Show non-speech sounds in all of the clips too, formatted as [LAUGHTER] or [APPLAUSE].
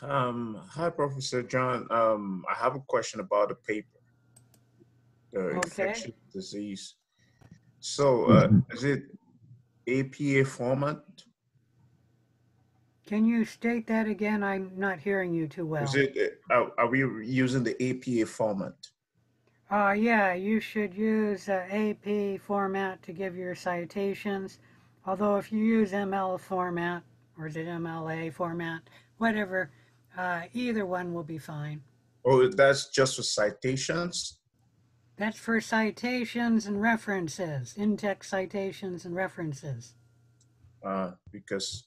Um, hi, Professor John. Um, I have a question about the paper, the Okay. infectious disease. So, uh, is it APA format? Can you state that again? I'm not hearing you too well. Is it, uh, are, are we using the APA format? Uh, yeah, you should use uh, AP format to give your citations. Although if you use ML format, or is it MLA format, whatever, uh, either one will be fine. Oh, that's just for citations? That's for citations and references, in-text citations and references. Uh, because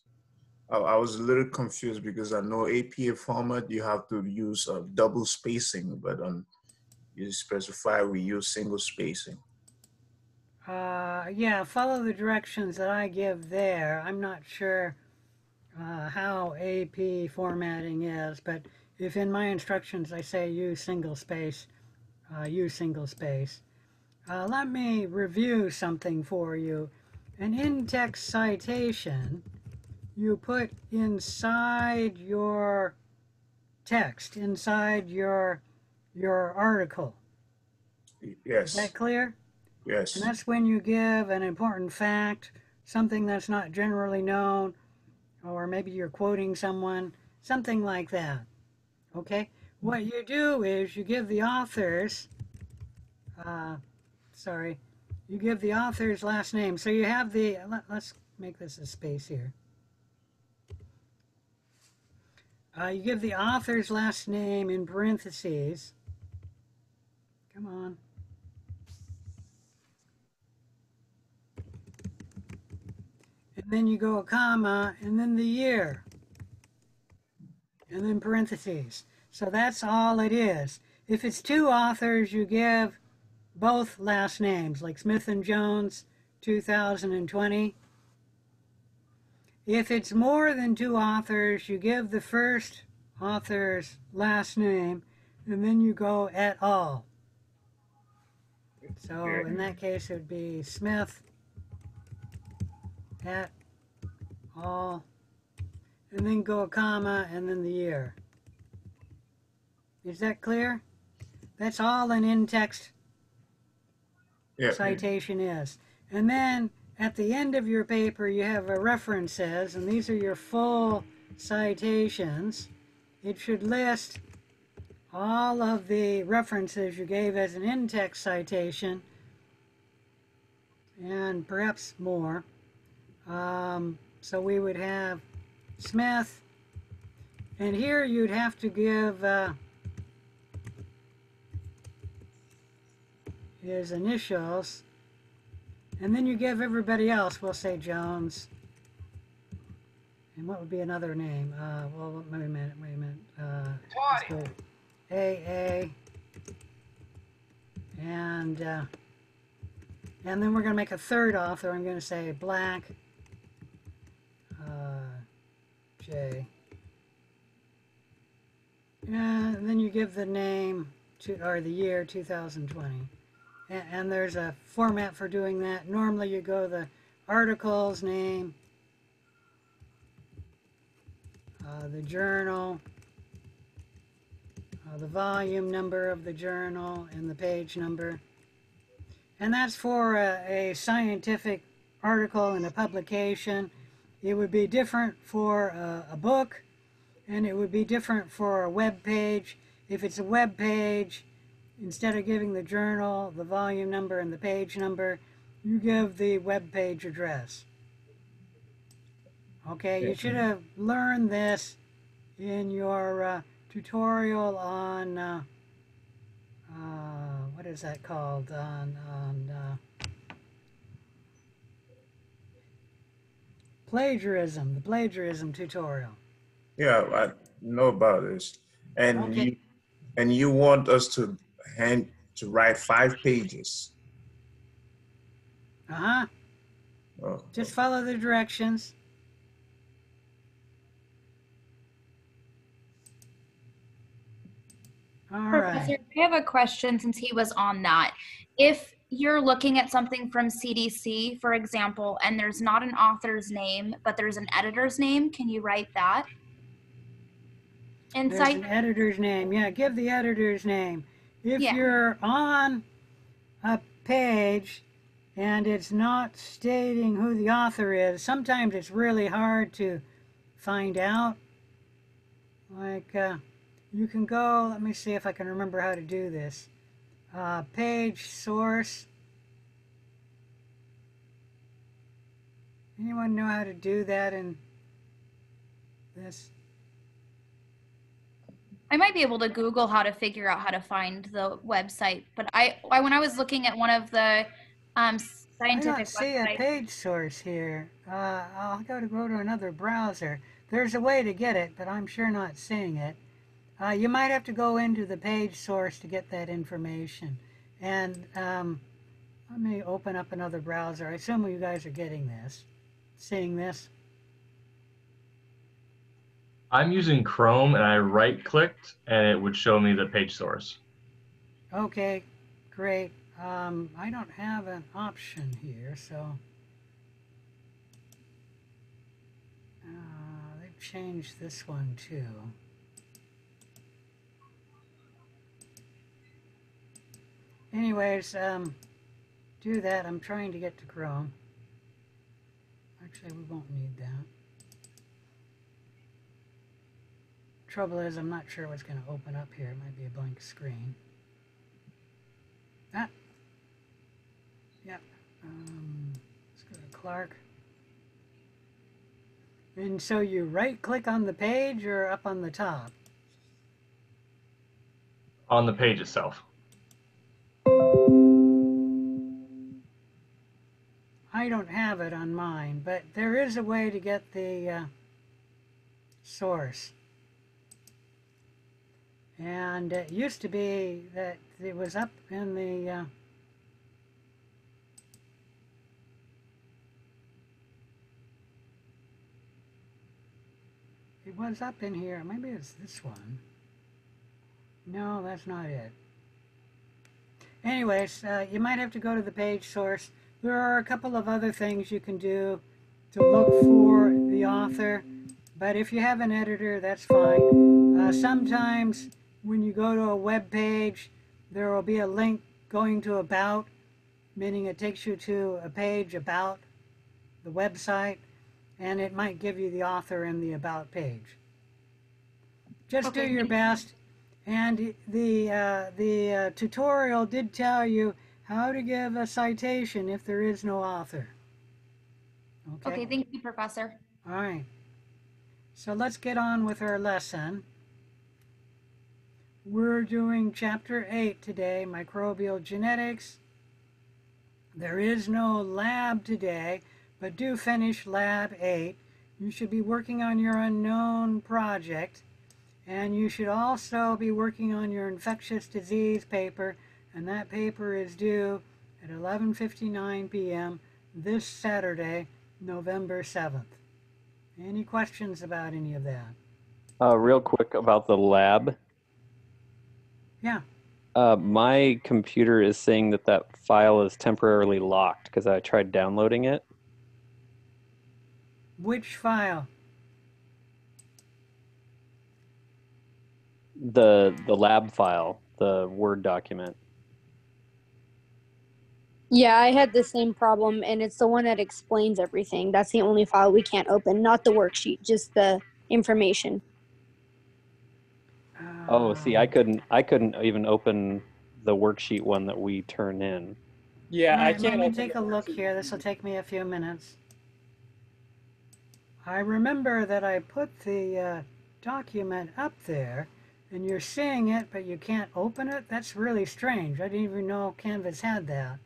I, I was a little confused because I know APA format, you have to use uh, double spacing, but um, you specify we use single spacing. Uh, yeah, follow the directions that I give there. I'm not sure uh, how AP formatting is, but if in my instructions I say use single space, uh, use single space. Uh, let me review something for you. An in-text citation you put inside your text, inside your your article. Yes. Is that clear? yes. And that's when you give an important fact, something that's not generally known, or maybe you're quoting someone, something like that. Okay? What you do is you give the authors, uh, sorry, you give the author's last name. So you have the, let, us make this a space here. Uh, you give the author's last name in parentheses. Come on. And then you go a comma, and then the year, and then parentheses. So that's all it is. If it's two authors, you give both last names, like Smith and Jones, 2020. If it's more than two authors, you give the first author's last name, and then you go et al. So in that case, it would be Smith at all, and then go a comma, and then the year. Is that clear? That's all an in-text Yeah, citation is. And then at the end of your paper, you have a references, and these are your full citations. It should list all of the references you gave as an in-text citation, and perhaps more. Um, so we would have Smith, and here you'd have to give uh, his initials, and then you give everybody else, we'll say Jones. And what would be another name? Uh, well, wait a minute, wait a minute. Uh, let's go AA. And, uh, and then we're going to make a third author. I'm going to say Black. Uh, J. And then you give the name to, or the year 2020. And, and there's a format for doing that. Normally you go the article's name, uh, the journal, uh, the volume number of the journal, and the page number. And that's for a, a scientific article in a publication. It would be different for a, a book, and it would be different for a web page. If it's a web page, instead of giving the journal, the volume number, and the page number, you give the web page address. Okay, you should have learned this in your uh, tutorial on, uh, uh, what is that called? On, on plagiarism, the plagiarism tutorial. yeah, I know about this. And Okay. you, and you want us to hand, to write five pages? Uh huh. Oh, Just follow the directions. All Professor, right. I have a question since he was on that. If you're looking at something from CDC, for example, and there's not an author's name, but there's an editor's name, can you write that? There's an editor's name. Yeah, give the editor's name. If Yeah. you're on a page and it's not stating who the author is, sometimes it's really hard to find out. Like, uh, you can go, let me see if I can remember how to do this. Uh, page source. Anyone know how to do that in this? I might be able to Google how to figure out how to find the website, but I, I when I was looking at one of the um, I scientific don't see a page source here. Uh, I'll go to go to another browser. There's a way to get it, but I'm sure not seeing it. Uh, you might have to go into the page source to get that information. And um, let me open up another browser. I assume you guys are getting this, seeing this. I'm using Chrome and I right clicked and it would show me the page source. Okay, great. Um, I don't have an option here, so. Uh, they've changed this one too. Anyways, um, do that. I'm trying to get to Chrome. Actually, we won't need that. Trouble is, I'm not sure what's going to open up here. It might be a blank screen. Ah. Yep. Um, let's go to Clark. And so you right click on the page or up on the top? On the page itself. I don't have it on mine, but there is a way to get the uh, source. And it used to be that it was up in the uh, It was up in here. Maybe it's this one. No, that's not it. Anyways, uh, you might have to go to the page source. There are a couple of other things you can do to look for the author, but if you have an editor, that's fine. Uh, sometimes when you go to a web page, there will be a link going to About, meaning it takes you to a page about the website, and it might give you the author in the About page. Just Okay, do your best. And the uh, the uh, tutorial did tell you how to give a citation if there is no author. Okay. Okay, thank you, Professor. All right. So let's get on with our lesson. We're doing chapter 8 today, microbial genetics. There is no lab today, but do finish lab 8. You should be working on your unknown project, and you should also be working on your infectious disease paper, and that paper is due at 11:59 p.m. this Saturday, November 7th. Any questions about any of that? Uh, real quick about the lab. Yeah. Uh, my computer is saying that that file is temporarily locked because I tried downloading it. Which file? The the lab file, the Word document. Yeah, I had the same problem, and it's the one that explains everything. That's the only file we can't open, not the worksheet, just the information. Oh, see, I couldn't I couldn't even open the worksheet one that we turn in. Yeah, I can't. Let me take a look here. This will take me a few minutes. I remember that I put the uh, document up there, and you're seeing it, but you can't open it. That's really strange. I didn't even know Canvas had that.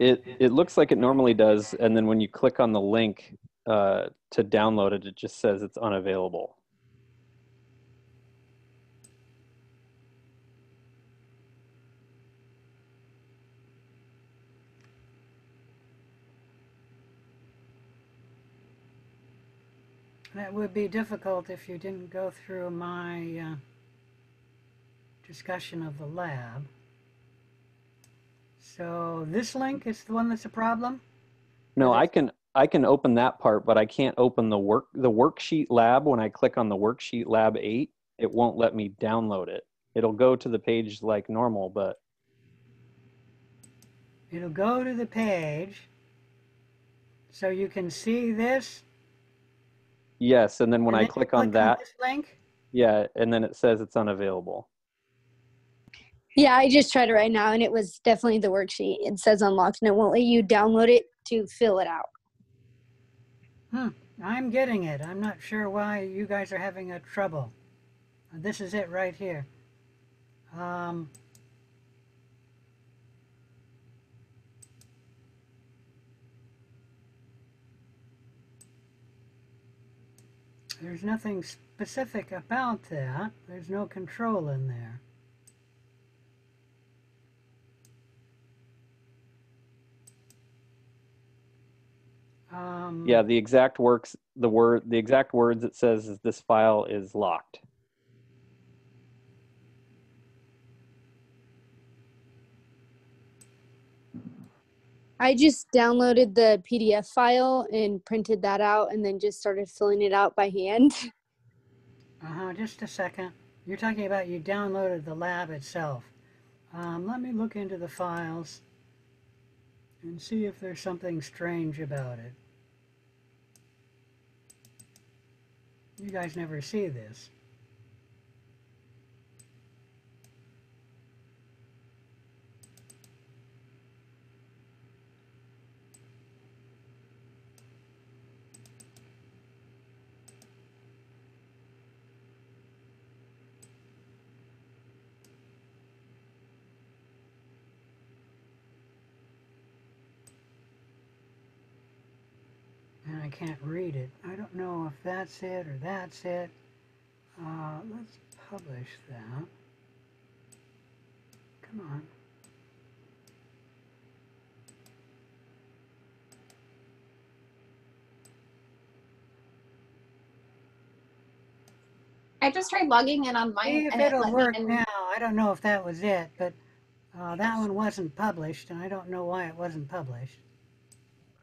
It it looks like it normally does, and then when you click on the link uh, to download it, it just says it's unavailable. That would be difficult if you didn't go through my uh, discussion of the lab. So this link is the one that's a problem? No, I can I can open that part, but I can't open the work the worksheet lab. When I click on the worksheet lab eight, it won't let me download it. It'll go to the page like normal, but It'll go to the page. So you can see this. yes. And then when and I then you click on that, link. yeah, and then it says it's unavailable. Yeah, I just tried it right now and it was definitely the worksheet. It says unlocked and it won't let you download it to fill it out. I'm getting it. I'm not sure why you guys are having a trouble. This is it right here. Um, there's nothing specific about that. There's no control in there. Um, Yeah, the exact works the word the exact words it says is this file is locked. I just downloaded the PDF file and printed that out and then just started filling it out by hand. [LAUGHS] Uh-huh, just a second. You're talking about you downloaded the lab itself. Um, let me look into the files and see if there's something strange about it. You guys never see this. and I can't read it. I don't know if that's it or that's it. Uh, let's publish that. Come on. I just tried logging in on mine if and it it'll let work now. I don't know if that was it, but uh, that one wasn't published, and I don't know why it wasn't published.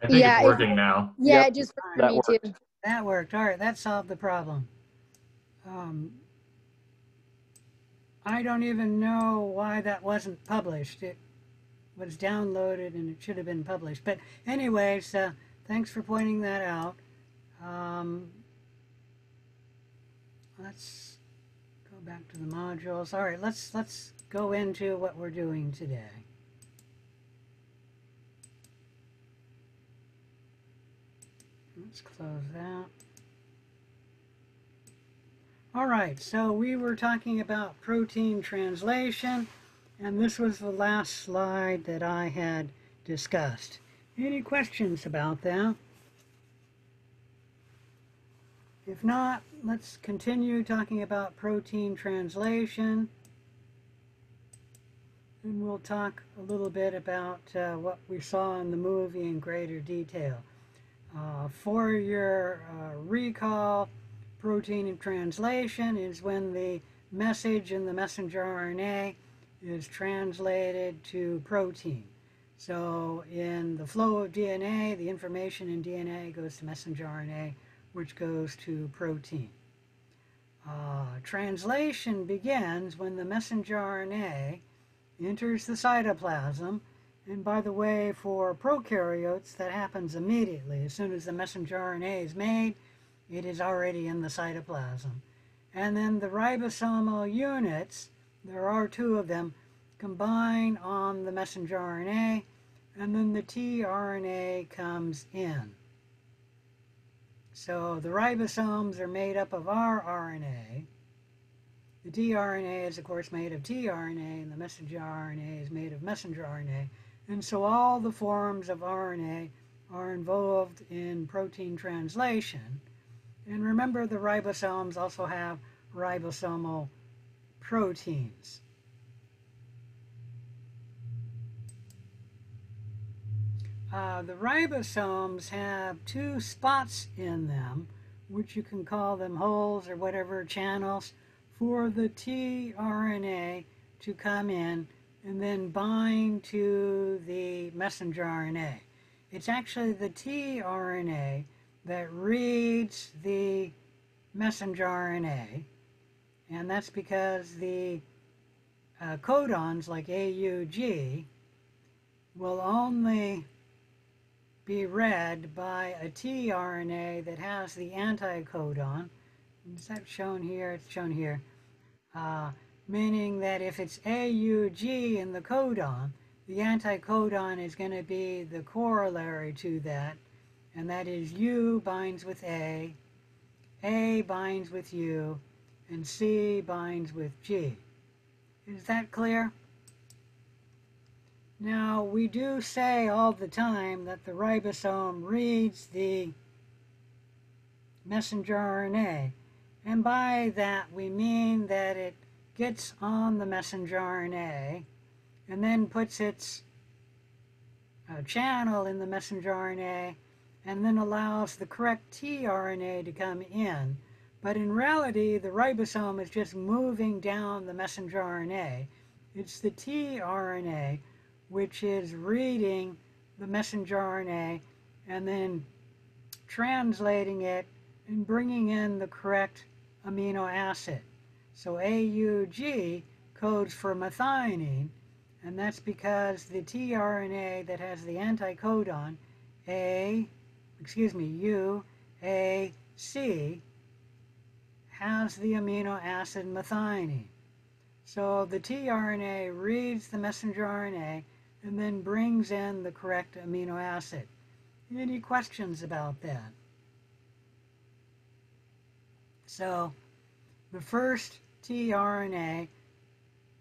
I think Yeah, it's it- working now. Yeah, Yep, it just worked for that me worked. too. That worked. All right, that solved the problem. Um, I don't even know why that wasn't published. It was downloaded and it should have been published. But anyways, uh, thanks for pointing that out. Um, let's go back to the modules. All right, let's let's go into what we're doing today. Let's close that. All right, so we were talking about protein translation, and this was the last slide that I had discussed. Any questions about that? If not, let's continue talking about protein translation. And we'll talk a little bit about uh, what we saw in the movie in greater detail. Uh, for your uh, recall, protein translation is when the message in the messenger RNA is translated to protein. So in the flow of DNA, the information in DNA goes to messenger RNA, which goes to protein. Uh, translation begins when the messenger RNA enters the cytoplasm and by the way, for prokaryotes, that happens immediately. As soon as the messenger RNA is made, it is already in the cytoplasm. And then the ribosomal units, there are two of them, combine on the messenger RNA, and then the tRNA comes in. So the ribosomes are made up of rRNA. The tRNA is, of course, made of tRNA, and the messenger RNA is made of messenger RNA. And so all the forms of RNA are involved in protein translation. And remember, the ribosomes also have ribosomal proteins. Uh, the ribosomes have two spots in them, which you can call them holes or whatever channels, for the tRNA to come in and then bind to the messenger RNA. it's actually the tRNA that reads the messenger RNA, and that's because the uh, codons like AUG will only be read by a tRNA that has the anticodon. Is that shown here? It's shown here. Uh, meaning that if it's AUG in the codon, the anticodon is going to be the corollary to that, and that is U binds with A, A binds with U, and C binds with G. Is that clear? Now, we do say all the time that the ribosome reads the messenger RNA, and by that we mean that it gets on the messenger RNA and then puts its uh, channel in the messenger RNA and then allows the correct tRNA to come in. But in reality, the ribosome is just moving down the messenger RNA. It's the tRNA which is reading the messenger RNA and then translating it and bringing in the correct amino acid. So AUG codes for methionine, and that's because the tRNA that has the anticodon A, excuse me, U, A, C has the amino acid methionine. So the tRNA reads the messenger RNA and then brings in the correct amino acid. Any questions about that? So the first tRNA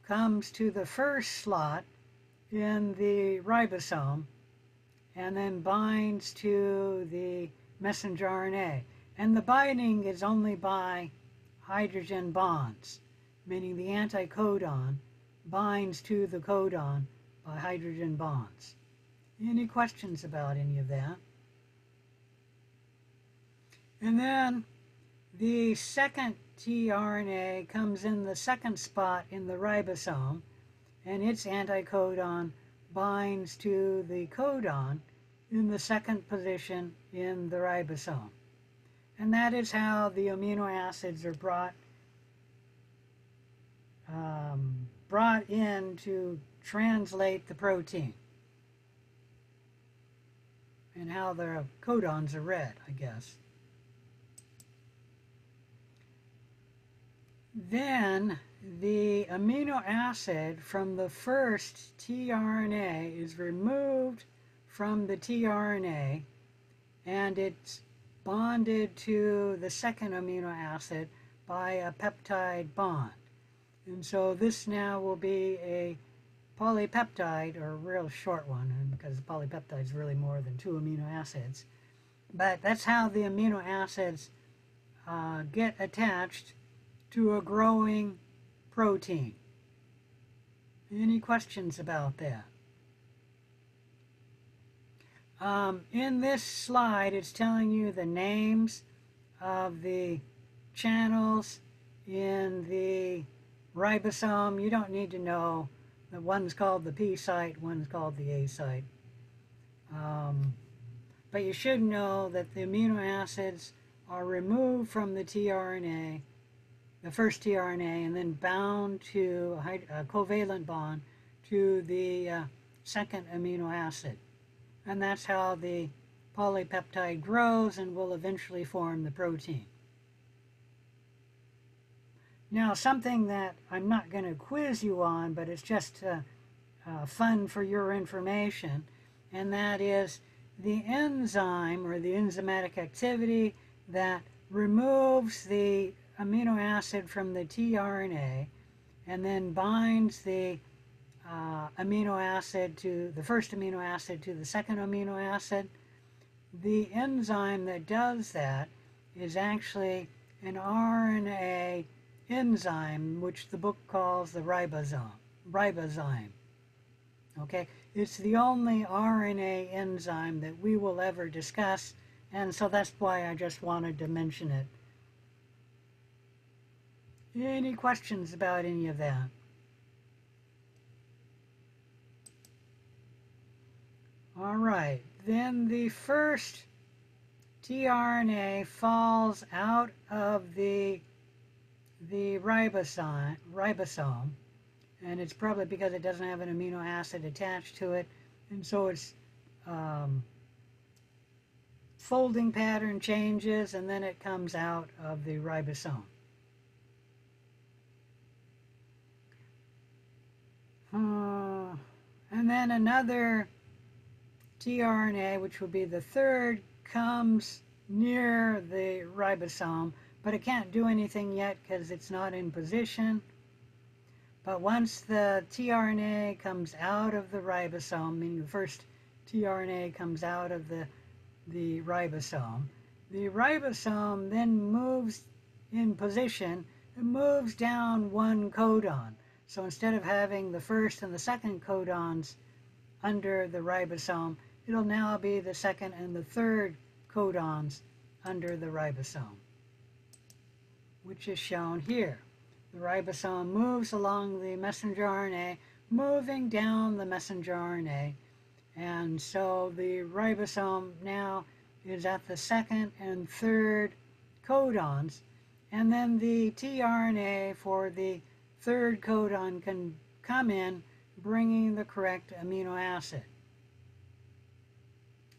comes to the first slot in the ribosome and then binds to the messenger RNA. And the binding is only by hydrogen bonds, meaning the anticodon binds to the codon by hydrogen bonds. Any questions about any of that? And then the second tRNA comes in the second spot in the ribosome, and its anticodon binds to the codon in the second position in the ribosome. And that is how the amino acids are brought um, brought in to translate the protein and how the codons are read, I guess. Then the amino acid from the first tRNA is removed from the tRNA and it's bonded to the second amino acid by a peptide bond. And so this now will be a polypeptide, or a real short one, because polypeptide is really more than two amino acids. But that's how the amino acids uh, get attached to a growing protein. Any questions about that? Um, in this slide, it's telling you the names of the channels in the ribosome. You don't need to know the one's called the P site, one's called the A site. Um, but you should know that the amino acids are removed from the tRNA, the first tRNA, and then bound to a, covalent bond to the uh, second amino acid. And that's how the polypeptide grows and will eventually form the protein. Now, something that I'm not going to quiz you on, but it's just uh, uh, fun for your information, and that is the enzyme or the enzymatic activity that removes the amino acid from the tRNA and then binds the uh, amino acid to the first amino acid to the second amino acid. The enzyme that does that is actually an RNA enzyme, which the book calls the ribosome, ribozyme. Okay, it's the only RNA enzyme that we will ever discuss, and so that's why I just wanted to mention it. Any questions about any of that? All right, then the first tRNA falls out of the the ribosome, ribosome, and it's probably because it doesn't have an amino acid attached to it, and so its um, folding pattern changes, and then it comes out of the ribosome. Uh, and then another tRNA, which will be the third, comes near the ribosome, but it can't do anything yet because it's not in position. But once the tRNA comes out of the ribosome, meaning the first tRNA comes out of the, the ribosome, the ribosome then moves in position and moves down one codon. So instead of having the first and the second codons under the ribosome, it'll now be the second and the third codons under the ribosome, which is shown here. The ribosome moves along the messenger RNA, moving down the messenger RNA, and so the ribosome now is at the second and third codons, and then the tRNA for the third codon can come in bringing the correct amino acid.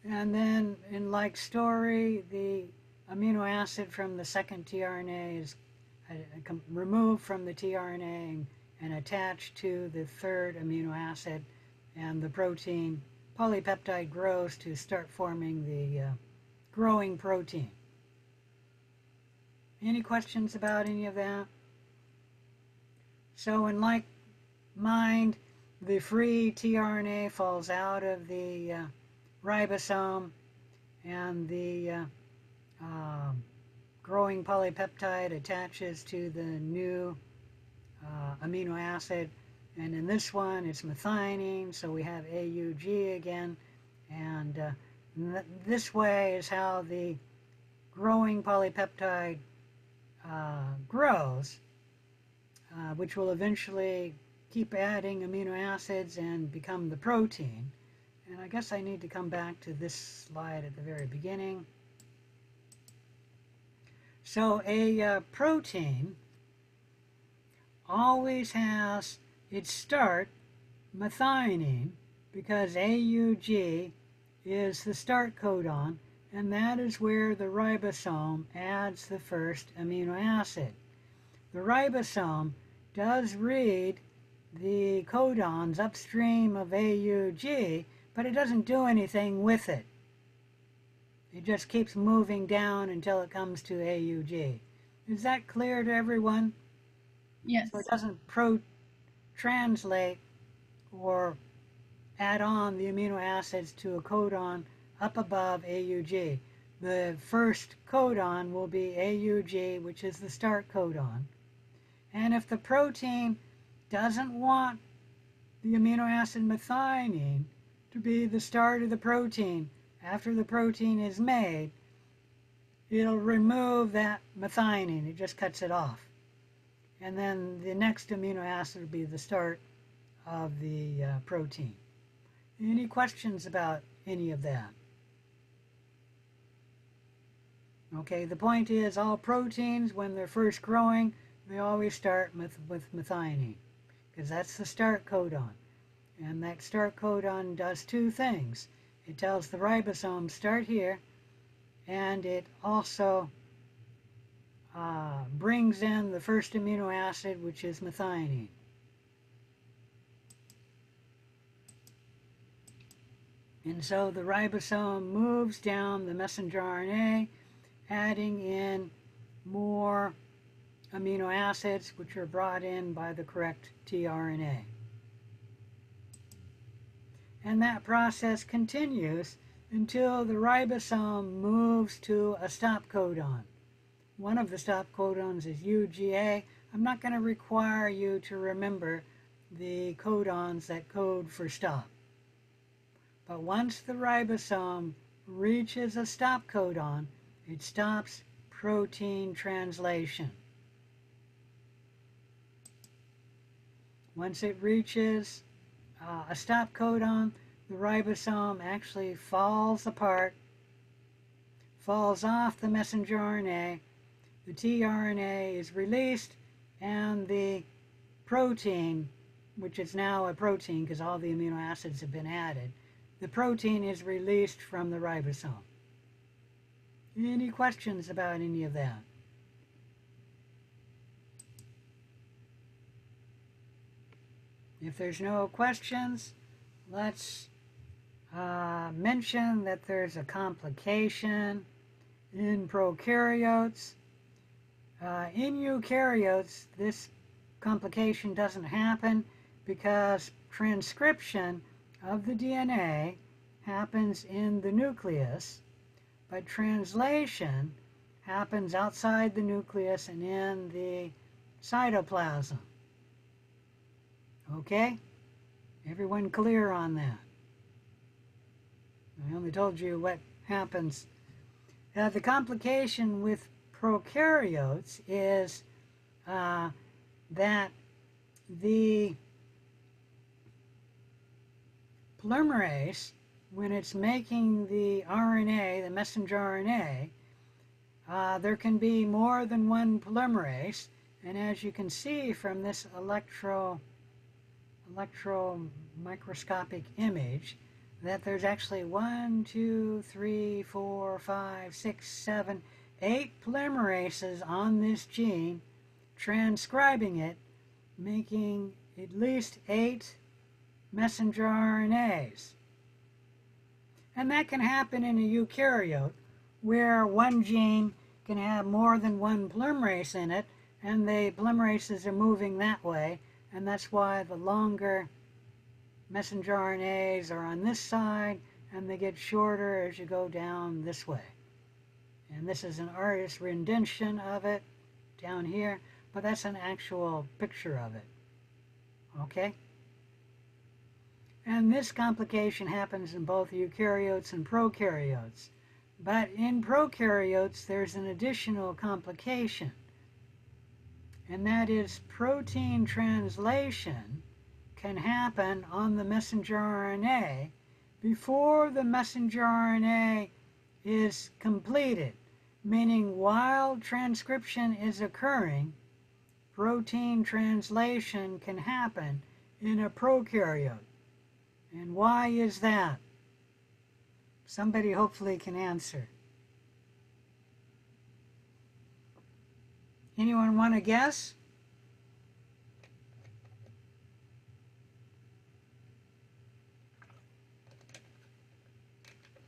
And then in like story, the amino acid from the second tRNA is uh, removed from the tRNA and attached to the third amino acid and the protein polypeptide grows to start forming the uh, growing protein. Any questions about any of that? So in like mind, the free tRNA falls out of the uh, ribosome and the uh, uh, growing polypeptide attaches to the new uh, amino acid. And in this one, it's methionine, so we have AUG again. And uh, th this way is how the growing polypeptide uh, grows uh, which will eventually keep adding amino acids and become the protein. And I guess I need to come back to this slide at the very beginning. So a uh, protein always has its start methionine because AUG is the start codon and that is where the ribosome adds the first amino acid. The ribosome does read the codons upstream of AUG, but it doesn't do anything with it. It just keeps moving down until it comes to AUG. Is that clear to everyone? Yes. So it doesn't pro translate or add on the amino acids to a codon up above AUG. The first codon will be AUG, which is the start codon. And if the protein doesn't want the amino acid methionine to be the start of the protein after the protein is made, it'll remove that methionine. It just cuts it off. And then the next amino acid will be the start of the uh, protein. Any questions about any of that? Okay, the point is all proteins, when they're first growing, we always start with, with methionine because that's the start codon. And that start codon does two things. It tells the ribosome start here and it also uh, brings in the first amino acid which is methionine. And so the ribosome moves down the messenger RNA, adding in more amino acids which are brought in by the correct tRNA. And that process continues until the ribosome moves to a stop codon. One of the stop codons is UGA. I'm not going to require you to remember the codons that code for stop. But once the ribosome reaches a stop codon, it stops protein translation. Once it reaches uh, a stop codon, the ribosome actually falls apart, falls off the messenger RNA, the tRNA is released, and the protein, which is now a protein because all the amino acids have been added, the protein is released from the ribosome. Any questions about any of that? If there's no questions, let's uh, mention that there's a complication in prokaryotes. Uh, in eukaryotes, this complication doesn't happen because transcription of the DNA happens in the nucleus, but translation happens outside the nucleus and in the cytoplasm. Okay? Everyone clear on that? I only told you what happens. Uh, the complication with prokaryotes is uh, that the polymerase, when it's making the RNA, the messenger RNA, uh, there can be more than one polymerase. And as you can see from this electro, electro microscopic image, that there's actually one, two, three, four, five, six, seven, eight polymerases on this gene transcribing it, making at least eight messenger RNAs. And that can happen in a eukaryote where one gene can have more than one polymerase in it and the polymerases are moving that way and that's why the longer messenger RNAs are on this side and they get shorter as you go down this way. And this is an artist's rendition of it down here, but that's an actual picture of it. Okay? And this complication happens in both eukaryotes and prokaryotes. But in prokaryotes, there's an additional complication, and that is protein translation can happen on the messenger RNA before the messenger RNA is completed, meaning while transcription is occurring, protein translation can happen in a prokaryote. And why is that? Somebody hopefully can answer. Anyone want to guess?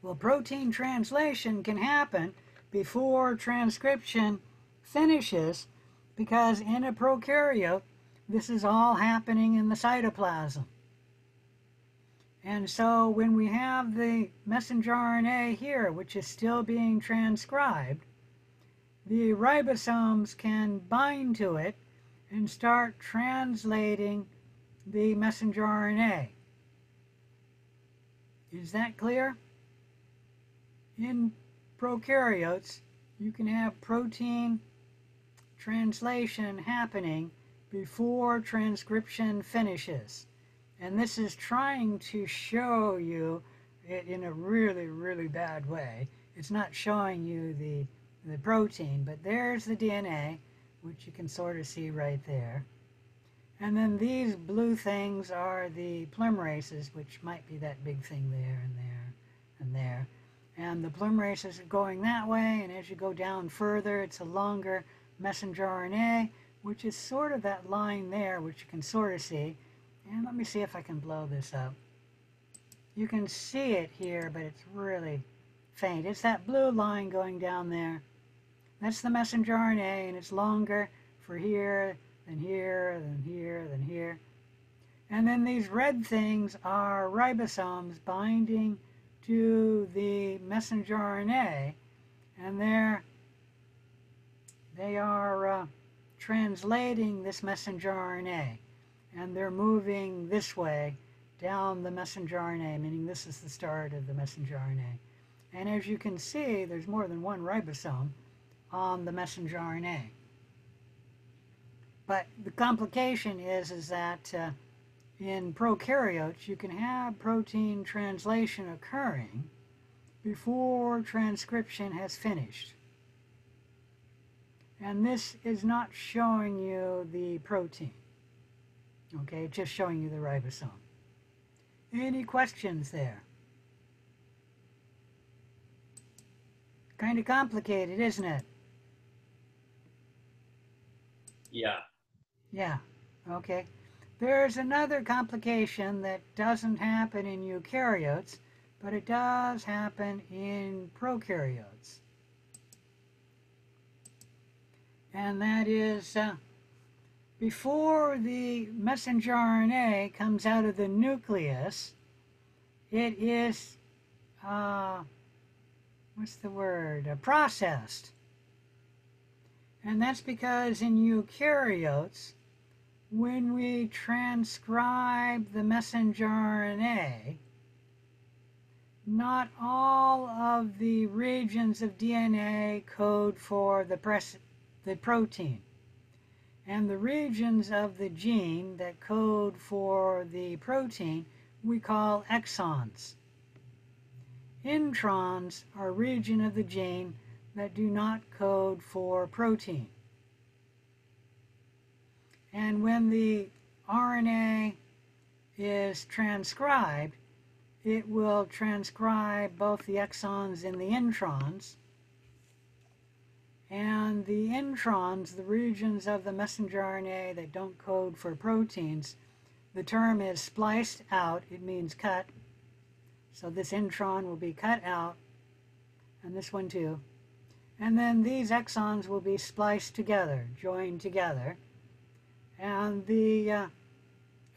Well, protein translation can happen before transcription finishes because in a prokaryote, this is all happening in the cytoplasm. And so when we have the messenger RNA here, which is still being transcribed, the ribosomes can bind to it and start translating the messenger RNA. Is that clear? in prokaryotes, you can have protein translation happening before transcription finishes. And this is trying to show you it in a really, really bad way. It's not showing you the, the protein, but there's the DNA, which you can sort of see right there. And then these blue things are the polymerases, which might be that big thing there and there and there. And the polymerase is going that way and as you go down further it's a longer messenger RNA which is sort of that line there which you can sort of see. And let me see if I can blow this up. You can see it here but it's really faint. It's that blue line going down there that's the messenger RNA and it's longer for here than here than here than here and then these red things are ribosomes binding to the messenger RNA, and they're they are uh, translating this messenger RNA, and they're moving this way down the messenger RNA, meaning this is the start of the messenger RNA. And as you can see, there's more than one ribosome on the messenger RNA. But the complication is, is that uh, in prokaryotes, you can have protein translation occurring before transcription has finished. And this is not showing you the protein. Okay, just showing you the ribosome. Any questions there? Kind of complicated, isn't it? Yeah. Yeah, okay. There's another complication that doesn't happen in eukaryotes, but it does happen in prokaryotes. And that is uh, before the messenger RNA comes out of the nucleus, it is, uh, what's the word, uh, processed. And that's because in eukaryotes, when we transcribe the messenger RNA, not all of the regions of DNA code for the, the protein. And the regions of the gene that code for the protein we call exons. Introns are region of the gene that do not code for protein. And when the RNA is transcribed, it will transcribe both the exons and the introns. And the introns, the regions of the messenger RNA that don't code for proteins, the term is spliced out. It means cut. So this intron will be cut out, and this one too. And then these exons will be spliced together, joined together. And the uh,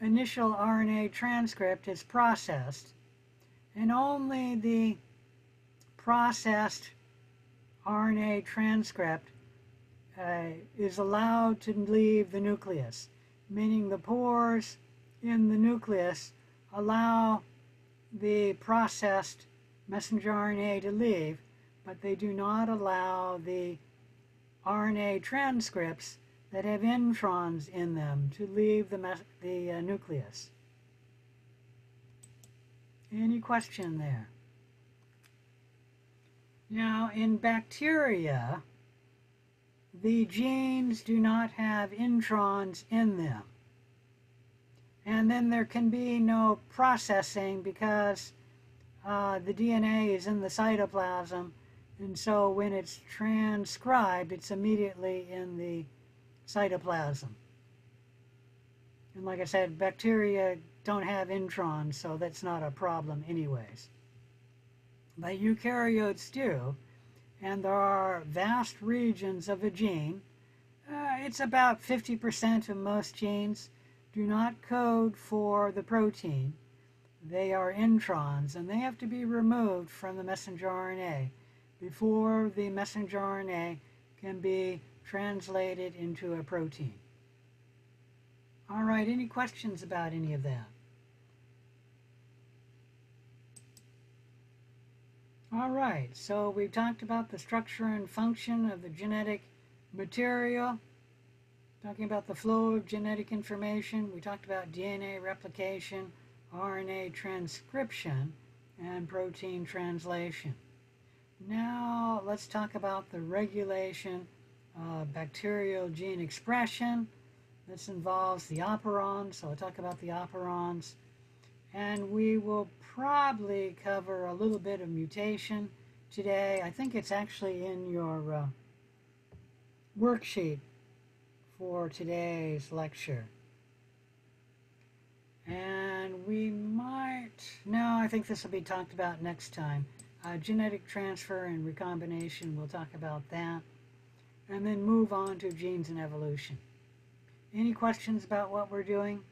initial RNA transcript is processed. And only the processed RNA transcript uh, is allowed to leave the nucleus, meaning the pores in the nucleus allow the processed messenger RNA to leave, but they do not allow the RNA transcripts that have introns in them to leave the, the uh, nucleus. Any question there? Now, in bacteria, the genes do not have introns in them. And then there can be no processing because uh, the DNA is in the cytoplasm. And so when it's transcribed, it's immediately in the cytoplasm. And like I said, bacteria don't have introns, so that's not a problem anyways. But eukaryotes do, and there are vast regions of a gene. Uh, it's about 50% of most genes do not code for the protein. They are introns, and they have to be removed from the messenger RNA before the messenger RNA can be translated into a protein. All right, any questions about any of that? All right, so we've talked about the structure and function of the genetic material, talking about the flow of genetic information. We talked about DNA replication, RNA transcription, and protein translation. Now let's talk about the regulation of bacterial gene expression. This involves the operons, so I'll talk about the operons. And we will probably cover a little bit of mutation today. I think it's actually in your uh, worksheet for today's lecture. And we might, no, I think this will be talked about next time. Uh, genetic transfer and recombination, we'll talk about that. And then move on to genes and evolution. Any questions about what we're doing?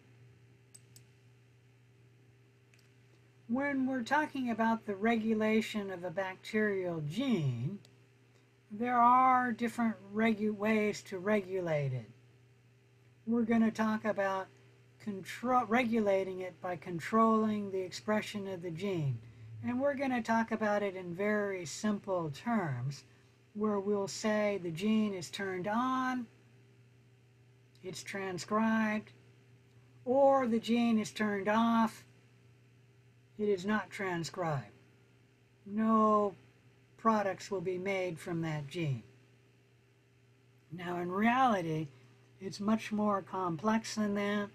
when we're talking about the regulation of a bacterial gene, there are different ways to regulate it. We're going to talk about regulating it by controlling the expression of the gene. And we're going to talk about it in very simple terms, where we'll say the gene is turned on, it's transcribed, or the gene is turned off, it is not transcribed. No products will be made from that gene. Now, in reality, it's much more complex than that.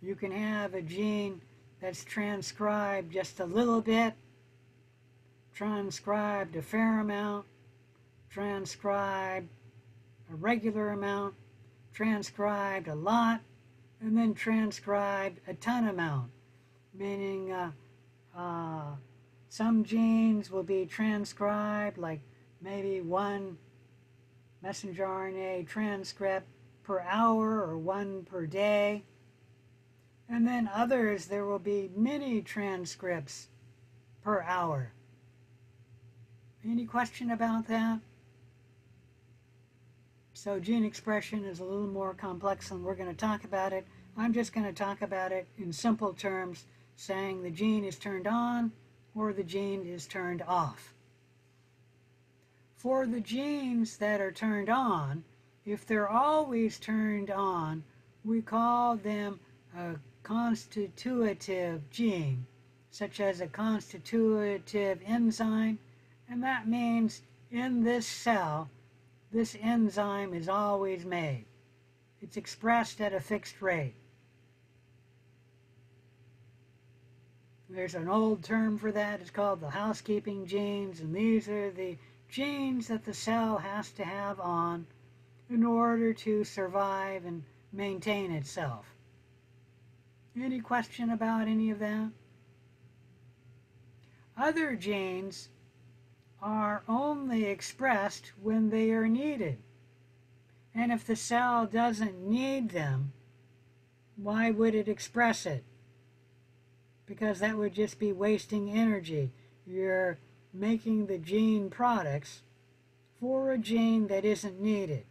You can have a gene that's transcribed just a little bit, transcribed a fair amount, transcribed a regular amount, transcribed a lot, and then transcribed a ton amount, meaning uh, uh, some genes will be transcribed like maybe one messenger RNA transcript per hour or one per day. And then others, there will be many transcripts per hour. Any question about that? So gene expression is a little more complex and we're going to talk about it. I'm just going to talk about it in simple terms, saying the gene is turned on or the gene is turned off. For the genes that are turned on, if they're always turned on, we call them a constitutive gene, such as a constitutive enzyme, and that means in this cell, this enzyme is always made. It's expressed at a fixed rate. There's an old term for that. It's called the housekeeping genes, and these are the genes that the cell has to have on in order to survive and maintain itself. Any question about any of that? Other genes are only expressed when they are needed. And if the cell doesn't need them, why would it express it? because that would just be wasting energy. You're making the gene products for a gene that isn't needed.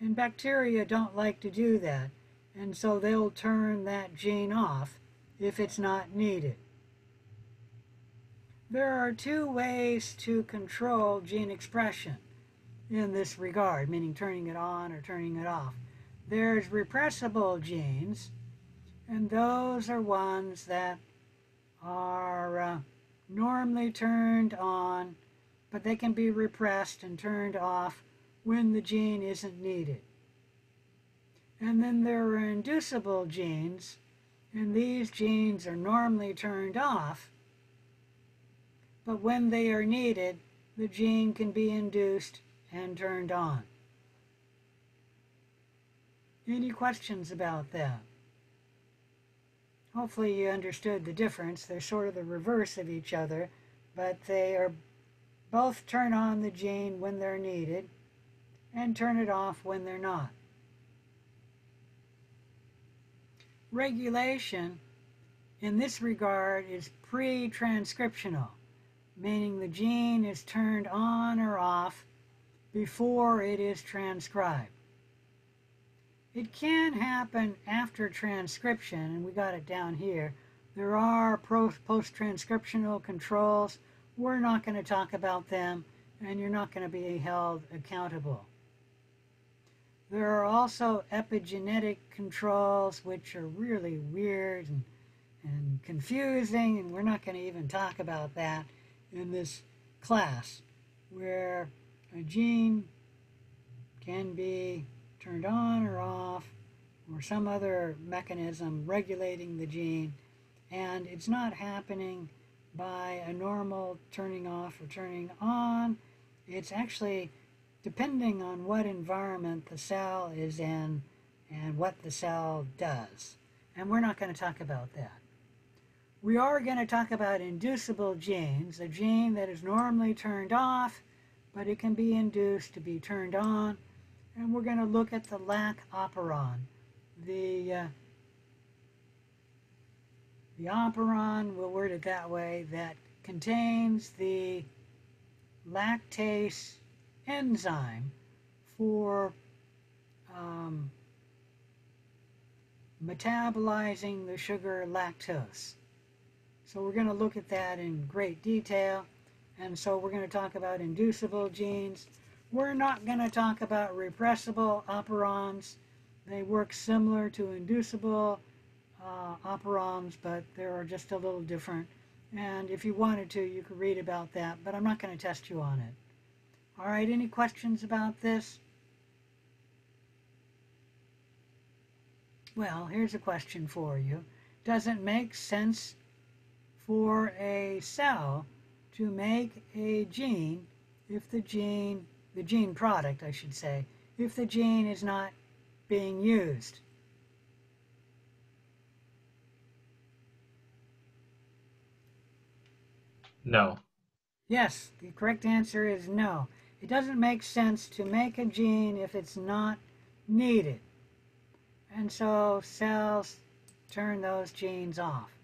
And bacteria don't like to do that, and so they'll turn that gene off if it's not needed. There are two ways to control gene expression in this regard, meaning turning it on or turning it off. There's repressible genes, and those are ones that are uh, normally turned on, but they can be repressed and turned off when the gene isn't needed. And then there are inducible genes, and these genes are normally turned off, but when they are needed, the gene can be induced and turned on. Any questions about that? Hopefully you understood the difference. They're sort of the reverse of each other, but they are both turn on the gene when they're needed and turn it off when they're not. Regulation in this regard is pre-transcriptional, meaning the gene is turned on or off before it is transcribed. It can happen after transcription, and we got it down here. There are post-transcriptional controls. We're not going to talk about them, and you're not going to be held accountable. There are also epigenetic controls, which are really weird and, and confusing, and we're not going to even talk about that in this class, where a gene can be turned on or off or some other mechanism regulating the gene and it's not happening by a normal turning off or turning on. It's actually depending on what environment the cell is in and what the cell does. And we're not going to talk about that. We are going to talk about inducible genes, a gene that is normally turned off, but it can be induced to be turned on and we're going to look at the lac operon. The, uh, the operon, we'll word it that way, that contains the lactase enzyme for um, metabolizing the sugar lactose. So we're going to look at that in great detail. And so we're going to talk about inducible genes. We're not going to talk about repressible operons They work similar to inducible uh, operons, but they're just a little different. And if you wanted to, you could read about that, but I'm not going to test you on it. All right, any questions about this? Well, here's a question for you. Does it make sense for a cell to make a gene if the gene, the gene product, I should say, if the gene is not being used? No. Yes, the correct answer is no. It doesn't make sense to make a gene if it's not needed. And so cells turn those genes off.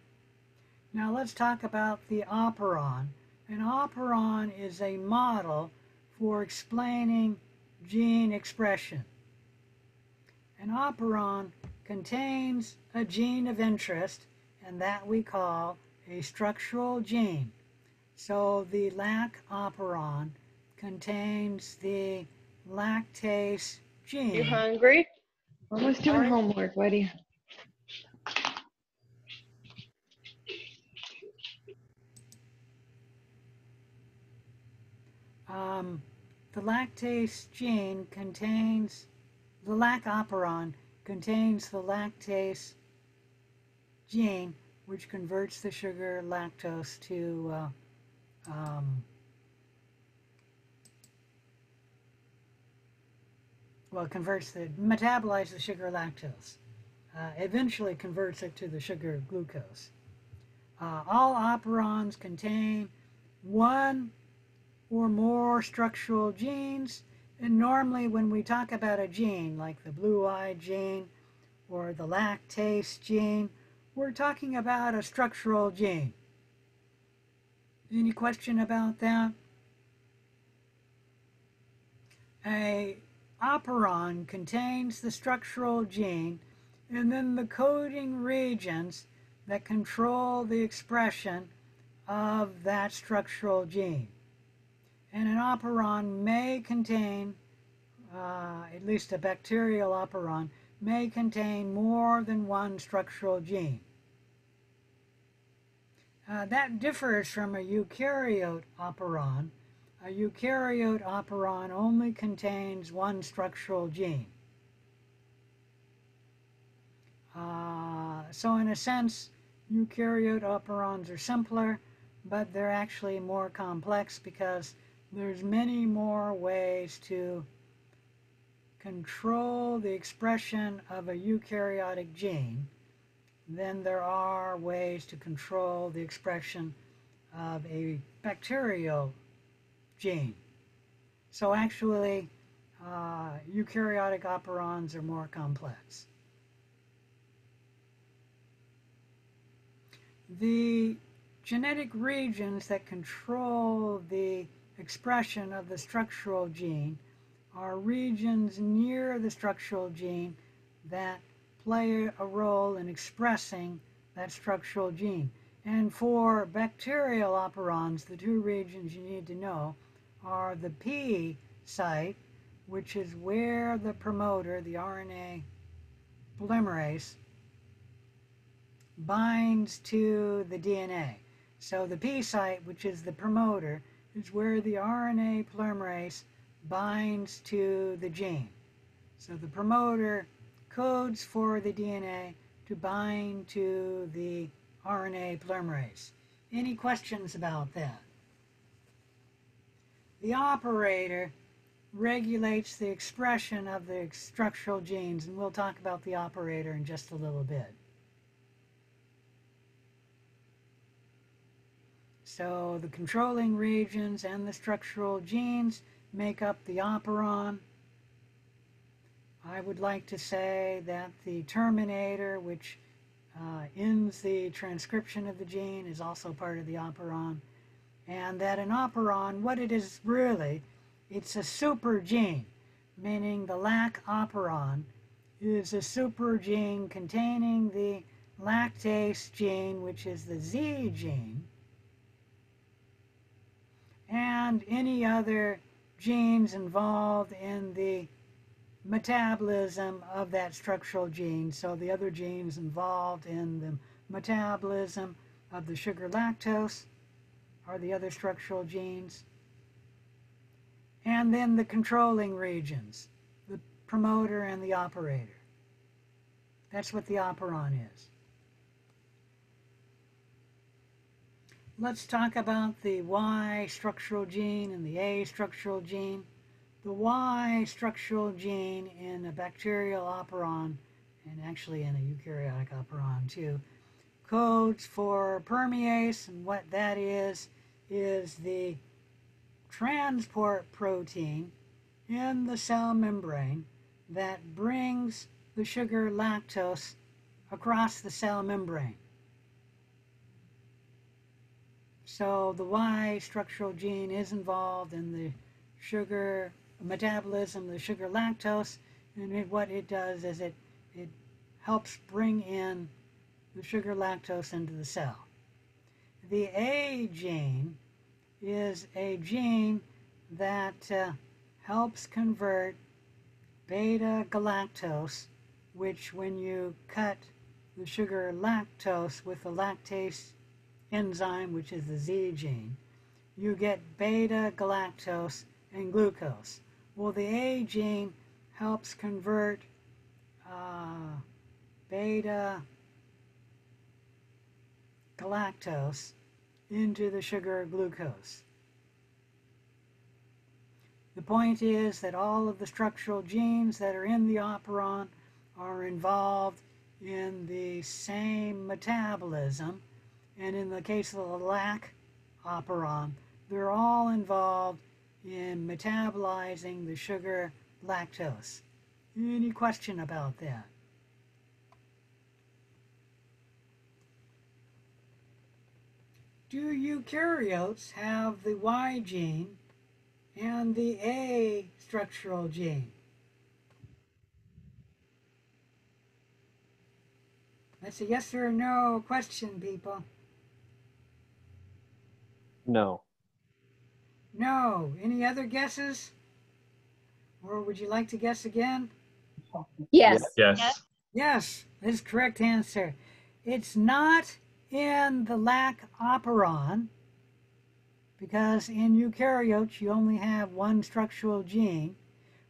Now let's talk about the operon. An operon is a model for explaining gene expression. An operon contains a gene of interest, and that we call a structural gene. So the lac operon contains the lactase gene. You hungry? Almost doing homework, buddy. Um, the lactase gene contains, the lac operon contains the lactase gene, which converts the sugar lactose to uh, um, well, converts the metabolizes the sugar lactose. Uh, eventually converts it to the sugar glucose. Uh, all operons contain one or more structural genes, and normally when we talk about a gene like the blue-eye gene or the lactase gene, we're talking about a structural gene. Any question about that? A operon contains the structural gene and then the coding regions that control the expression of that structural gene. And an operon may contain, uh, at least a bacterial operon, may contain more than one structural gene. Uh, that differs from a eukaryote operon. A eukaryote operon only contains one structural gene. Uh, so in a sense, eukaryote operons are simpler, but they're actually more complex because there's many more ways to control the expression of a eukaryotic gene than there are ways to control the expression of a bacterial gene. So actually, uh, eukaryotic operons are more complex. The genetic regions that control the expression of the structural gene are regions near the structural gene that play a role in expressing that structural gene. And for bacterial operons, the two regions you need to know are the P site, which is where the promoter, the RNA polymerase, binds to the DNA. So the P site, which is the promoter, is where the RNA polymerase binds to the gene. So the promoter codes for the DNA to bind to the RNA polymerase. Any questions about that? The operator regulates the expression of the structural genes, and we'll talk about the operator in just a little bit. So the controlling regions and the structural genes make up the operon. I would like to say that the terminator, which uh, ends the transcription of the gene, is also part of the operon. And that an operon, what it is really, it's a super gene, meaning the lac operon is a super gene containing the lactase gene, which is the Z gene, and any other genes involved in the metabolism of that structural gene. So the other genes involved in the metabolism of the sugar lactose are the other structural genes. And then the controlling regions, the promoter and the operator. That's what the operon is. Let's talk about the Y structural gene and the A structural gene. The Y structural gene in a bacterial operon, and actually in a eukaryotic operon too, codes for permease, and what that is, is the transport protein in the cell membrane that brings the sugar lactose across the cell membrane. So the Y structural gene is involved in the sugar metabolism, the sugar lactose, and it, what it does is it, it helps bring in the sugar lactose into the cell. The A gene is a gene that uh, helps convert beta galactose, which when you cut the sugar lactose with the lactase enzyme, which is the Z gene, you get beta galactose and glucose. Well, the A gene helps convert uh, beta galactose into the sugar glucose. The point is that all of the structural genes that are in the operon are involved in the same metabolism and in the case of the lac operon, they're all involved in metabolizing the sugar lactose. Any question about that? Do eukaryotes have the Y gene and the A structural gene? That's a yes or no question, people. No. No. Any other guesses? Or would you like to guess again? Yes. Yes. Yes, that's correct answer. It's not in the lac operon because in eukaryotes you only have one structural gene,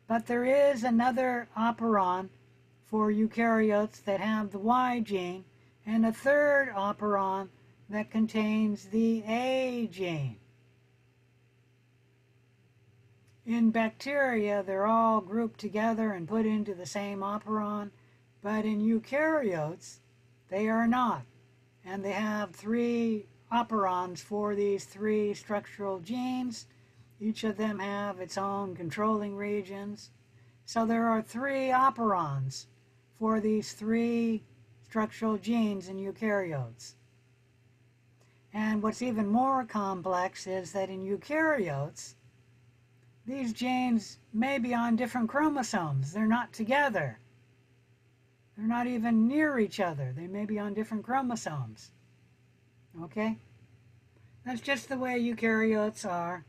but there is another operon for eukaryotes that have the Y gene and a third operon that contains the A gene. In bacteria, they're all grouped together and put into the same operon, but in eukaryotes, they are not. And they have three operons for these three structural genes. Each of them have its own controlling regions. So there are three operons for these three structural genes in eukaryotes. And what's even more complex is that in eukaryotes, these genes may be on different chromosomes. They're not together. They're not even near each other. They may be on different chromosomes. Okay? That's just the way eukaryotes are.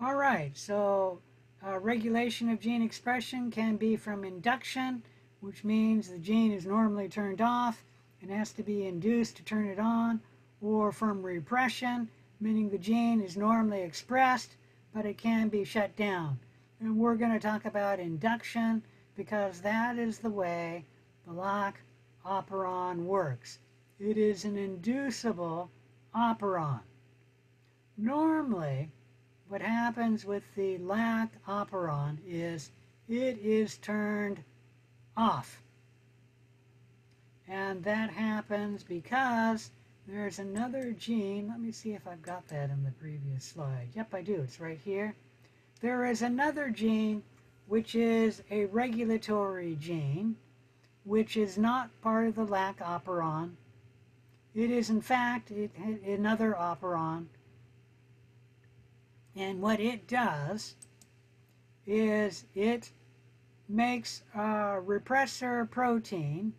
All right, so uh, regulation of gene expression can be from induction, which means the gene is normally turned off and has to be induced to turn it on, or from repression, meaning the gene is normally expressed, but it can be shut down. And we're going to talk about induction because that is the way the lac operon works. It is an inducible operon. Normally, what happens with the lac operon is it is turned off. And that happens because there's another gene. Let me see if I've got that in the previous slide. Yep, I do. It's right here. There is another gene which is a regulatory gene which is not part of the lac operon. It is in fact it, another operon and what it does is it makes a repressor protein,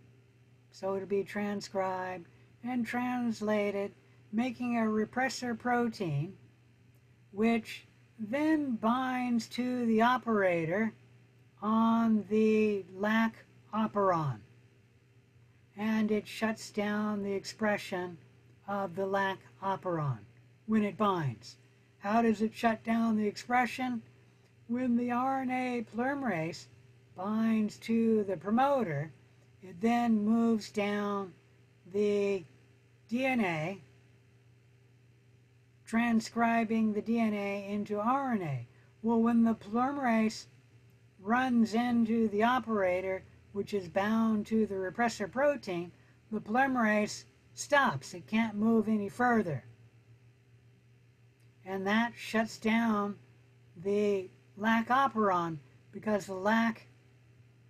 so it'll be transcribed and translated, making a repressor protein, which then binds to the operator on the lac operon. And it shuts down the expression of the lac operon when it binds. How does it shut down the expression? When the RNA polymerase binds to the promoter, it then moves down the DNA, transcribing the DNA into RNA. Well, when the polymerase runs into the operator, which is bound to the repressor protein, the polymerase stops. It can't move any further. And that shuts down the lac operon because the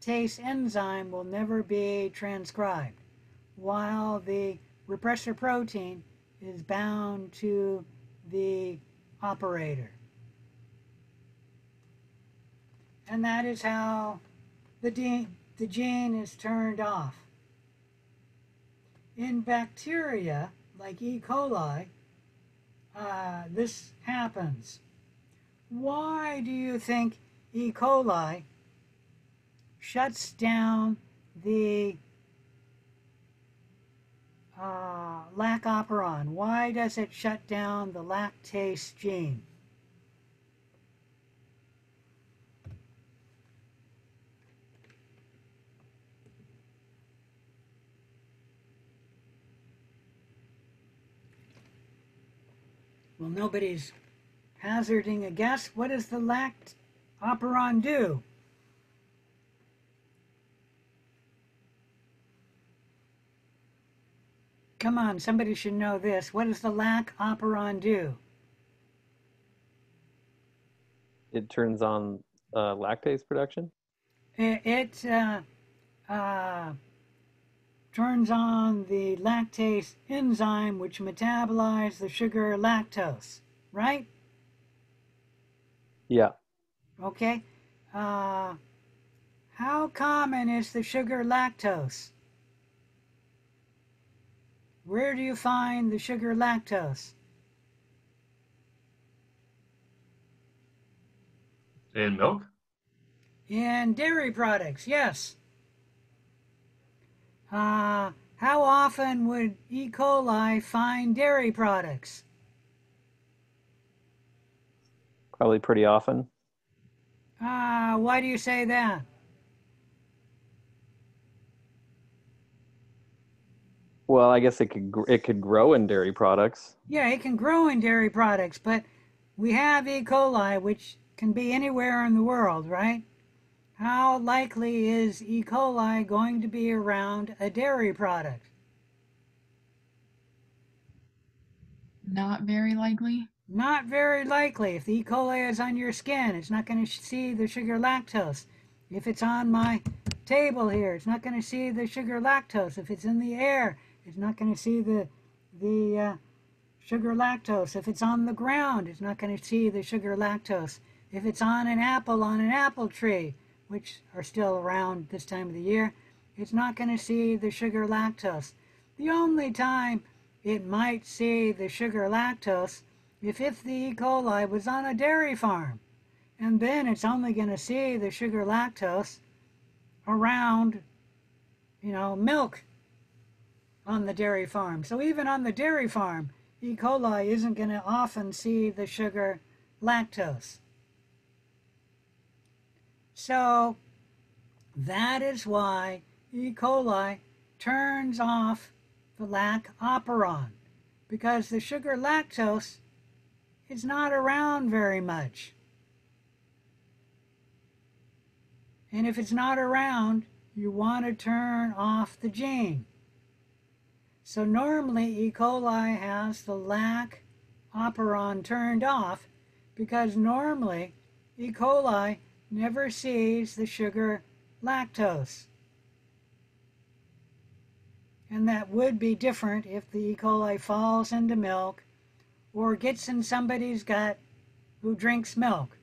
lactase enzyme will never be transcribed while the repressor protein is bound to the operator. And that is how the, the gene is turned off. In bacteria, like E. coli, uh, this happens. Why do you think E. coli shuts down the uh, lac operon? Why does it shut down the lactase gene? Well, nobody's hazarding a guess. What does the lac operon do? Come on, somebody should know this. What does the lac operon do? It turns on uh, lactase production. It, it uh, uh, turns on the lactase enzyme, which metabolizes the sugar lactose, right? Yeah. Okay. Uh, how common is the sugar lactose? Where do you find the sugar lactose? In milk? In dairy products, yes. Uh, how often would E. coli find dairy products? Probably pretty often. Ah, why do you say that? Well, I guess it could gr- it could grow in dairy products. Yeah, it can grow in dairy products, but we have E. coli, which can be anywhere in the world, right? How likely is E. coli going to be around a dairy product? Not very likely. Not very likely. If the E. coli is on your skin, it's not going to see the sugar lactose. If it's on my table here, it's not going to see the sugar lactose. If it's in the air, it's not going to see the the uh, sugar lactose. If it's on the ground, it's not going to see the sugar lactose. If it's on an apple on an apple tree, which are still around this time of the year, it's not going to see the sugar lactose. The only time it might see the sugar lactose if, if the E. coli was on a dairy farm. And then it's only going to see the sugar lactose around, you know, milk on the dairy farm. So even on the dairy farm, E. coli isn't going to often see the sugar lactose. So that is why E. coli turns off the lac operon because the sugar lactose is not around very much. And if it's not around, you want to turn off the gene. So normally E. coli has the lac operon turned off because normally E. coli never sees the sugar lactose. And that would be different if the E. coli falls into milk or gets in somebody's gut who drinks milk.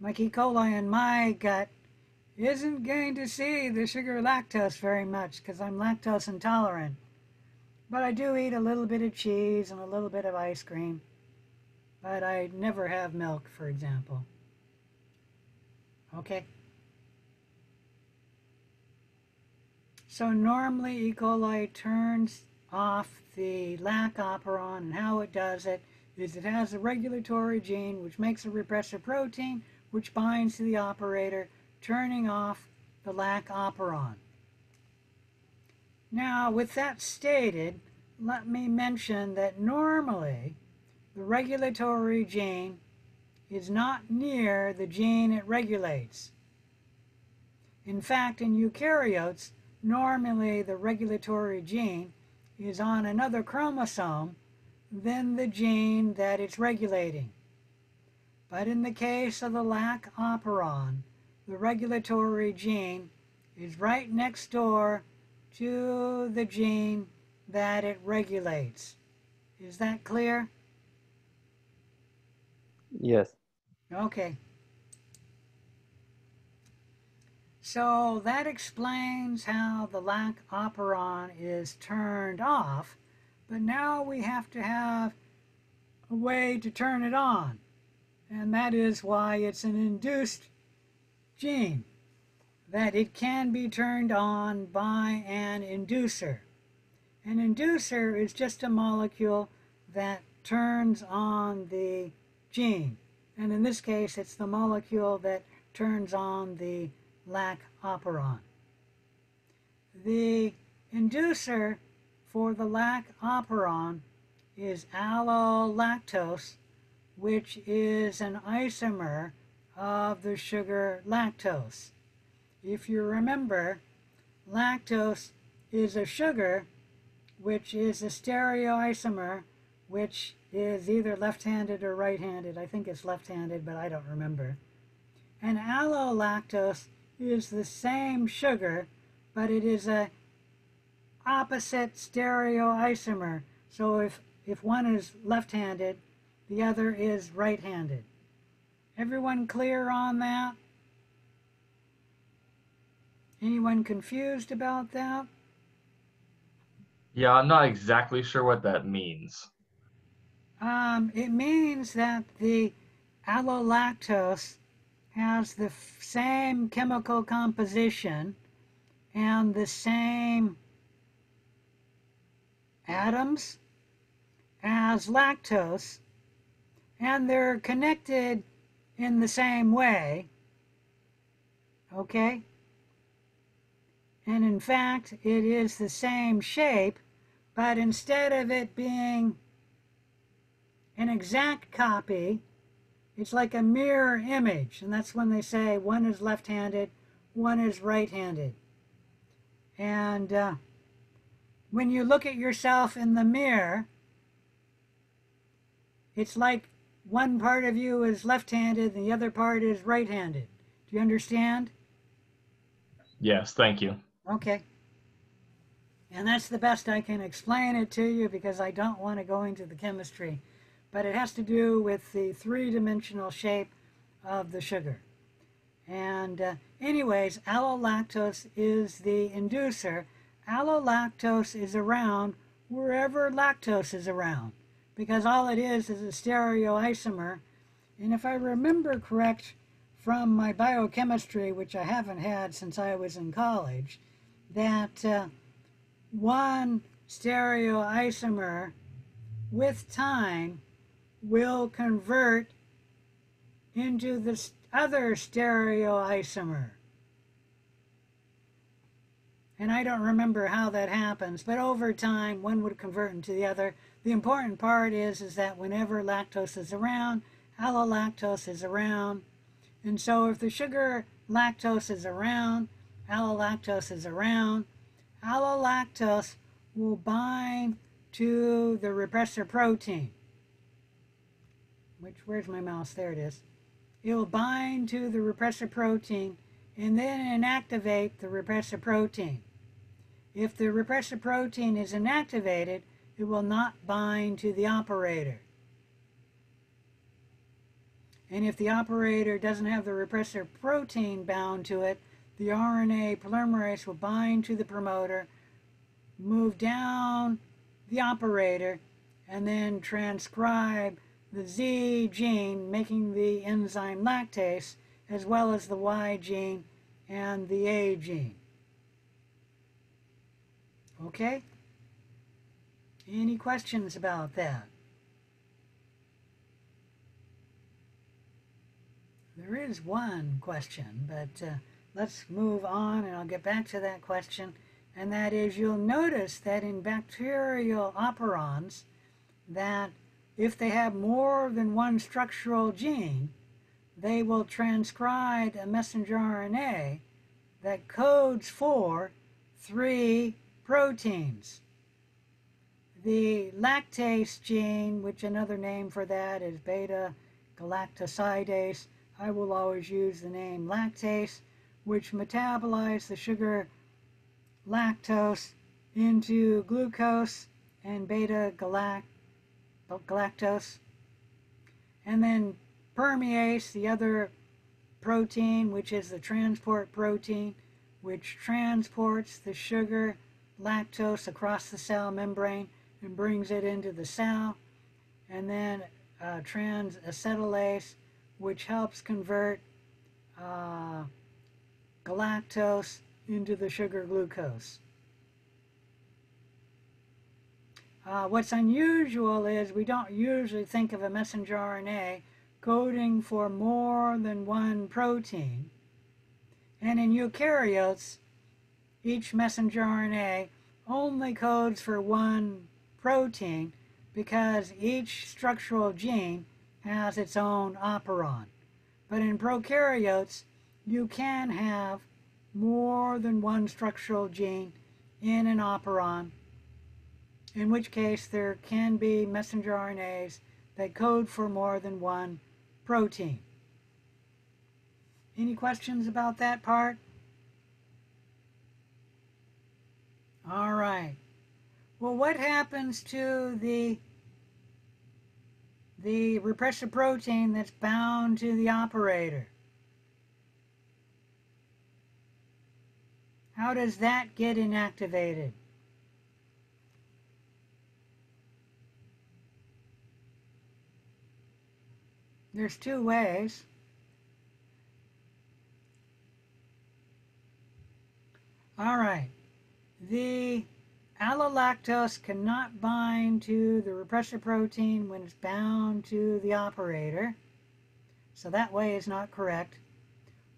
Like E. coli in my gut isn't going to see the sugar lactose very much because I'm lactose intolerant. But I do eat a little bit of cheese and a little bit of ice cream. but I never have milk, for example. Okay? So normally E. coli turns off the lac operon, and how it does it is it has a regulatory gene which makes a repressor protein which binds to the operator, turning off the lac operon. Now, with that stated, let me mention that normally the regulatory gene is not near the gene it regulates. In fact, in eukaryotes, normally the regulatory gene is on another chromosome than the gene that it's regulating. But in the case of the lac operon, the regulatory gene is right next door to the gene that it regulates. Is that clear? Yes. Okay. So that explains how the lac operon is turned off, but now we have to have a way to turn it on. And that is why it's an induced gene, that it can be turned on by an inducer. An inducer is just a molecule that turns on the gene. And in this case, it's the molecule that turns on the lac operon. The inducer for the lac operon is allolactose, which is an isomer of the sugar lactose. If you remember, lactose is a sugar which is a stereoisomer which is either left-handed or right-handed. I think it's left-handed, but I don't remember. And allolactose is the same sugar, but it is a opposite stereoisomer. So if, if one is left-handed, the other is right-handed. Everyone clear on that? Anyone confused about that? Yeah, I'm not exactly sure what that means. Um, it means that the allolactose has the same chemical composition and the same atoms as lactose, and they're connected in the same way. Okay? And in fact, it is the same shape, but instead of it being an exact copy, it's like a mirror image. And that's when they say one is left handed, one is right handed. And uh, when you look at yourself in the mirror, it's like one part of you is left handed and the other part is right handed. Do you understand? Yes, thank you. Okay. And that's the best I can explain it to you because I don't want to go into the chemistry. But it has to do with the three dimensional shape of the sugar. And, uh, anyways, allolactose is the inducer. Allolactose is around wherever lactose is around because all it is is a stereoisomer. And if I remember correct from my biochemistry, which I haven't had since I was in college, that uh, one stereoisomer with time will convert into the other stereoisomer. And I don't remember how that happens, but over time one would convert into the other. The important part is, is that whenever lactose is around, allolactose is around. And so if the sugar lactose is around, allolactose is around, allolactose will bind to the repressor protein. Which, where's my mouse? There it is. It will bind to the repressor protein and then inactivate the repressor protein. If the repressor protein is inactivated, it will not bind to the operator. And if the operator doesn't have the repressor protein bound to it, the RNA polymerase will bind to the promoter, move down the operator, and then transcribe the Z gene making the enzyme lactase, as well as the Y gene and the A gene. Okay? Any questions about that? There is one question, but uh, let's move on and I'll get back to that question. And that is you'll notice that in bacterial operons that if they have more than one structural gene, they will transcribe a messenger RNA that codes for three proteins. The lactase gene, which another name for that is beta galactosidase, I will always use the name lactase, which metabolize the sugar lactose into glucose and beta galactose. And then permease, the other protein, which is the transport protein, which transports the sugar lactose across the cell membrane and brings it into the cell. And then uh, transacetylase, which helps convert uh, galactose into the sugar glucose. Uh, what's unusual is we don't usually think of a messenger RNA coding for more than one protein. And in eukaryotes, each messenger RNA only codes for one protein because each structural gene has its own operon. But in prokaryotes, you can have more than one structural gene in an operon, in which case there can be messenger RNAs that code for more than one protein. Any questions about that part? All right. Well, what happens to the the repressor protein that's bound to the operator? How does that get inactivated? There's two ways. All right. The allolactose cannot bind to the repressor protein when it's bound to the operator. So that way is not correct.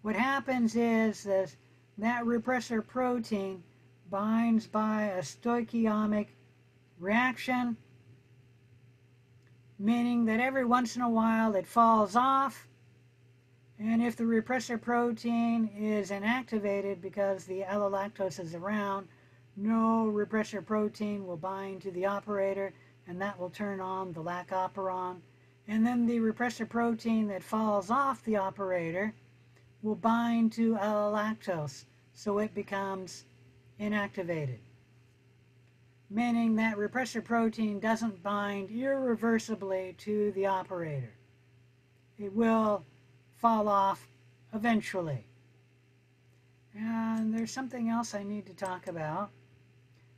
What happens is that that repressor protein binds by a stoichiomic reaction, meaning that every once in a while it falls off and if the repressor protein is inactivated because the allolactose is around, no repressor protein will bind to the operator and that will turn on the lac operon. And then the repressor protein that falls off the operator will bind to allolactose so it becomes inactivated. Meaning that repressor protein doesn't bind irreversibly to the operator. It will fall off eventually. And there's something else I need to talk about.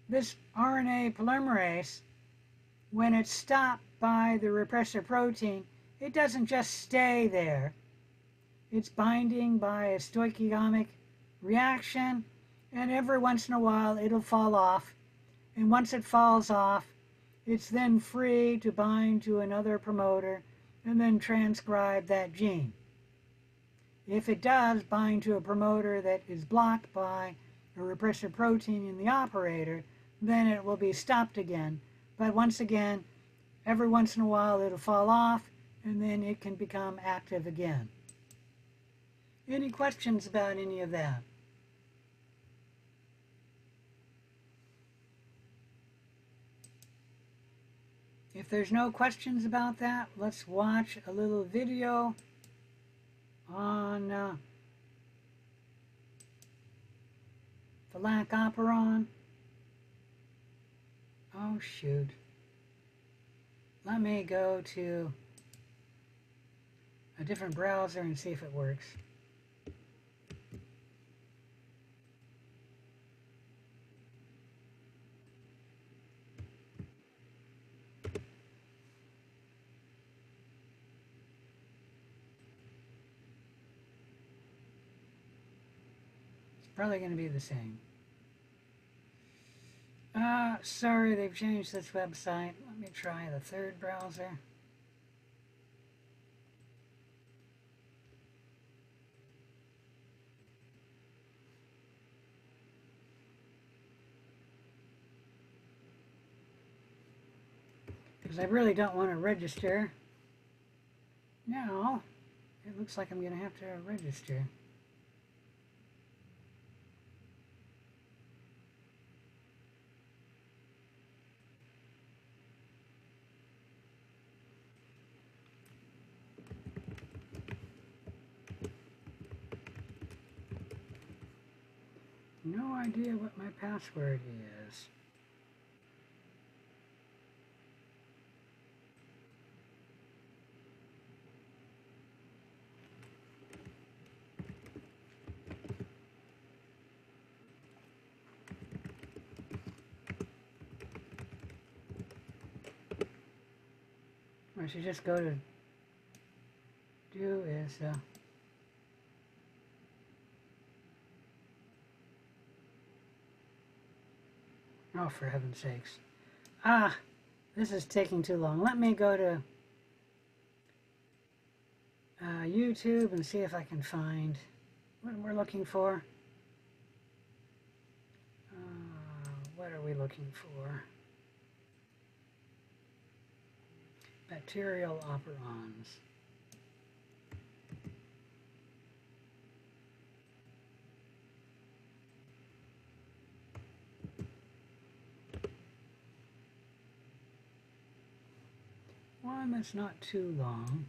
This RNA polymerase, when it's stopped by the repressor protein, it doesn't just stay there. It's binding by a stoichiomic reaction, and every once in a while it'll fall off. And once it falls off, it's then free to bind to another promoter and then transcribe that gene. If it does bind to a promoter that is blocked by a repressor protein in the operator, then it will be stopped again. But once again, every once in a while it'll fall off and then it can become active again. Any questions about any of that? If there's no questions about that, let's watch a little video on uh, the lac operon. Oh shoot. Let me go to a different browser and see if it works. Probably going to be the same. Uh, sorry, they've changed this website. Let me try the third browser. Because I really don't want to register. Now, it looks like I'm going to have to register. No idea what my password is. I should just go to do is uh, Oh, for heaven's sakes. Ah, this is taking too long. Let me go to uh, YouTube and see if I can find what we're looking for. Uh, what are we looking for? Bacterial operons. One that's not too long.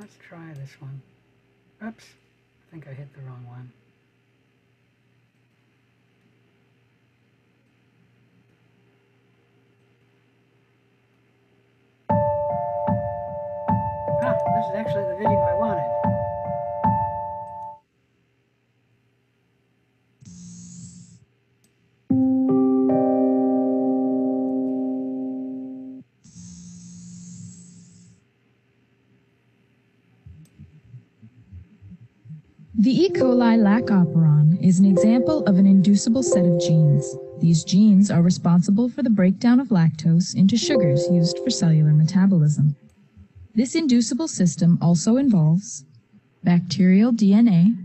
Let's try this one. Oops, I think I hit the wrong one. Ah, this is actually the video I wanted. Coli lac operon is an example of an inducible set of genes. These genes are responsible for the breakdown of lactose into sugars used for cellular metabolism. This inducible system also involves bacterial DNA,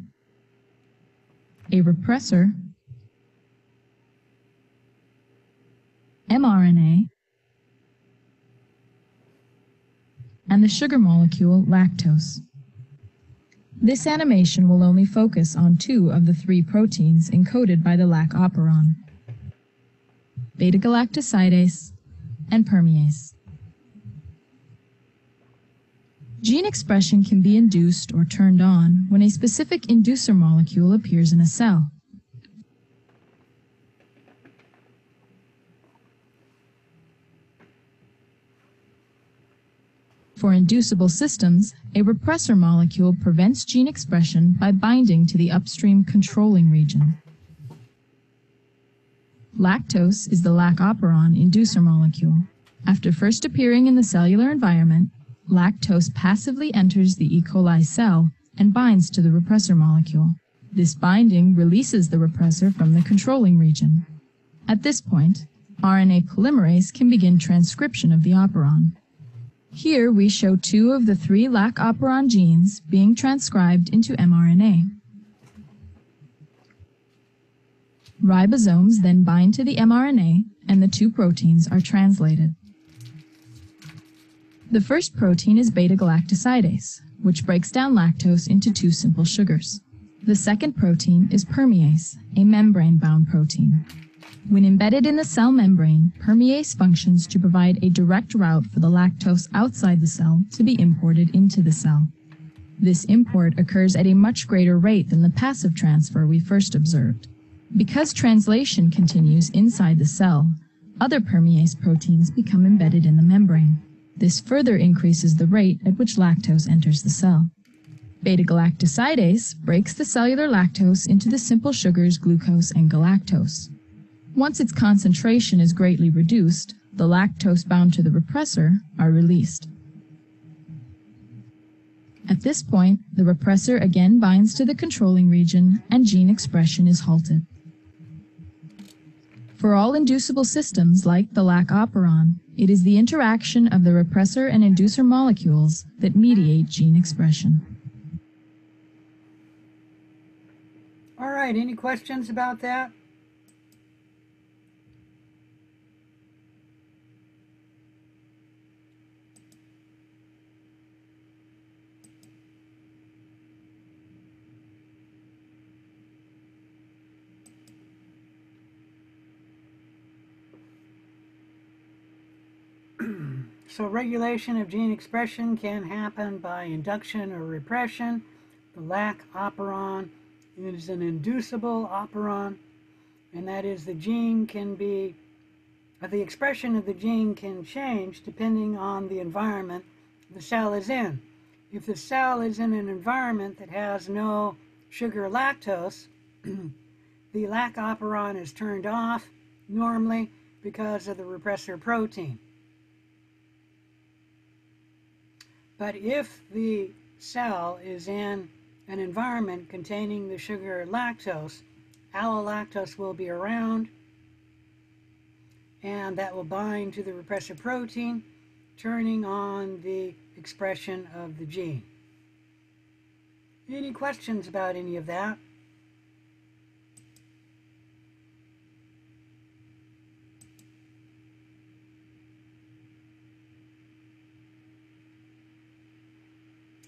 a repressor, mRNA, and the sugar molecule lactose. This animation will only focus on two of the three proteins encoded by the lac operon, beta-galactosidase and permease. Gene expression can be induced or turned on when a specific inducer molecule appears in a cell. For inducible systems, a repressor molecule prevents gene expression by binding to the upstream controlling region. Lactose is the lac operon inducer molecule. After first appearing in the cellular environment, lactose passively enters the E. coli cell and binds to the repressor molecule. This binding releases the repressor from the controlling region. At this point, RNA polymerase can begin transcription of the operon. Here we show two of the three lac operon genes being transcribed into mRNA. Ribosomes then bind to the mRNA and the two proteins are translated. The first protein is beta-galactosidase, which breaks down lactose into two simple sugars. The second protein is permease, a membrane-bound protein. When embedded in the cell membrane, permease functions to provide a direct route for the lactose outside the cell to be imported into the cell. This import occurs at a much greater rate than the passive transfer we first observed. Because translation continues inside the cell, other permease proteins become embedded in the membrane. This further increases the rate at which lactose enters the cell. Beta-galactosidase breaks the cellular lactose into the simple sugars glucose and galactose. Once its concentration is greatly reduced, the lactose bound to the repressor are released. At this point, the repressor again binds to the controlling region and gene expression is halted. For all inducible systems like the lac operon, it is the interaction of the repressor and inducer molecules that mediate gene expression. All right, any questions about that? So regulation of gene expression can happen by induction or repression. The lac operon is an inducible operon, and that is the gene can be, uh, the expression of the gene can change depending on the environment the cell is in. If the cell is in an environment that has no sugar lactose, [CLEARS THROAT] the lac operon is turned off normally because of the repressor protein. But if the cell is in an environment containing the sugar lactose, allolactose will be around and that will bind to the repressor protein, turning on the expression of the gene. Any questions about any of that?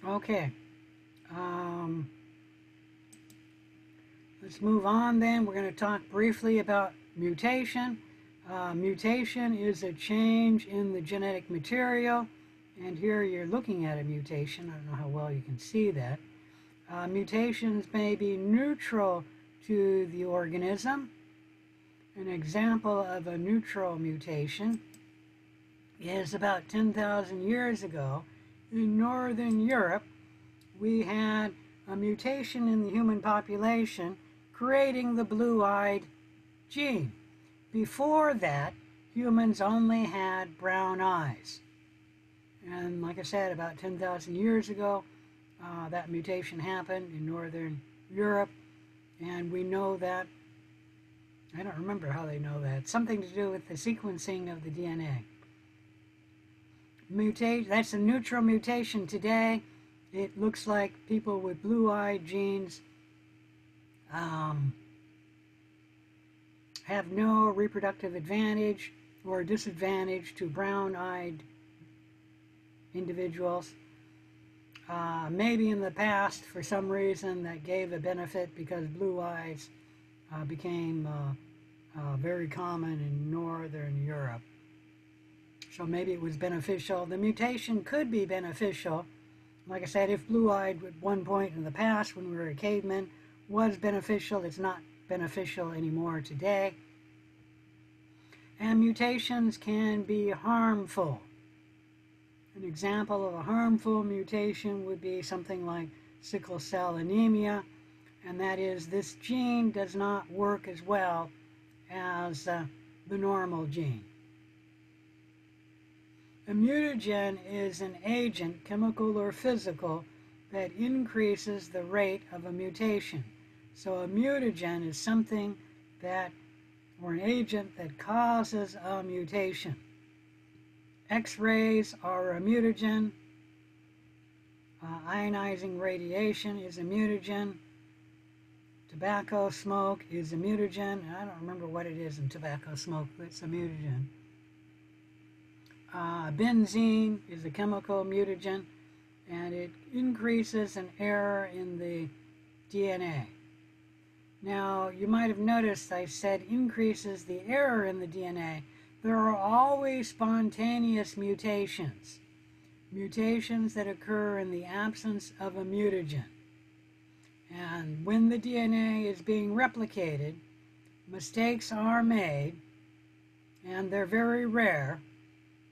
Okay. Um, let's move on then. We're going to talk briefly about mutation. Uh, mutation is a change in the genetic material. And here you're looking at a mutation. I don't know how well you can see that. Uh, mutations may be neutral to the organism. An example of a neutral mutation is about 10,000 years ago in northern Europe, we had a mutation in the human population creating the blue-eyed gene. Before that, humans only had brown eyes. And like I said, about 10,000 years ago, uh, that mutation happened in northern Europe. And we know that, I don't remember how they know that, something to do with the sequencing of the DNA mutation. That's a neutral mutation today. It looks like people with blue-eyed genes um, have no reproductive advantage or disadvantage to brown-eyed individuals. Uh, maybe in the past, for some reason, that gave a benefit because blue eyes uh, became uh, uh very common in Northern Europe. So maybe it was beneficial. The mutation could be beneficial. Like I said, if blue-eyed at one point in the past when we were a caveman was beneficial, it's not beneficial anymore today. And mutations can be harmful. An example of a harmful mutation would be something like sickle cell anemia, and that is this gene does not work as well as uh, the normal gene. A mutagen is an agent, chemical or physical, that increases the rate of a mutation. So a mutagen is something that, or an agent that causes a mutation. X-rays are a mutagen. Uh, ionizing radiation is a mutagen. Tobacco smoke is a mutagen. I don't remember what it is in tobacco smoke, but it's a mutagen. Uh, benzene is a chemical mutagen and it increases an error in the DNA. Now, you might have noticed I said increases the error in the DNA. There are always spontaneous mutations, mutations that occur in the absence of a mutagen. And when the DNA is being replicated, mistakes are made, and they're very rare,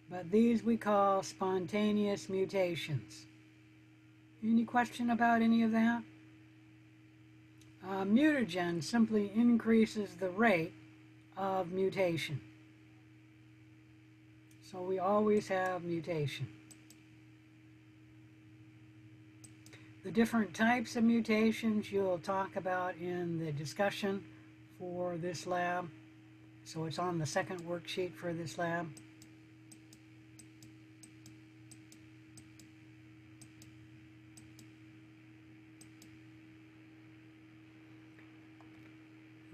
but these we call spontaneous mutations. Any question about any of that? Uh, mutagen simply increases the rate of mutation. So we always have mutation. The different types of mutations you'll talk about in the discussion for this lab. So it's on the second worksheet for this lab.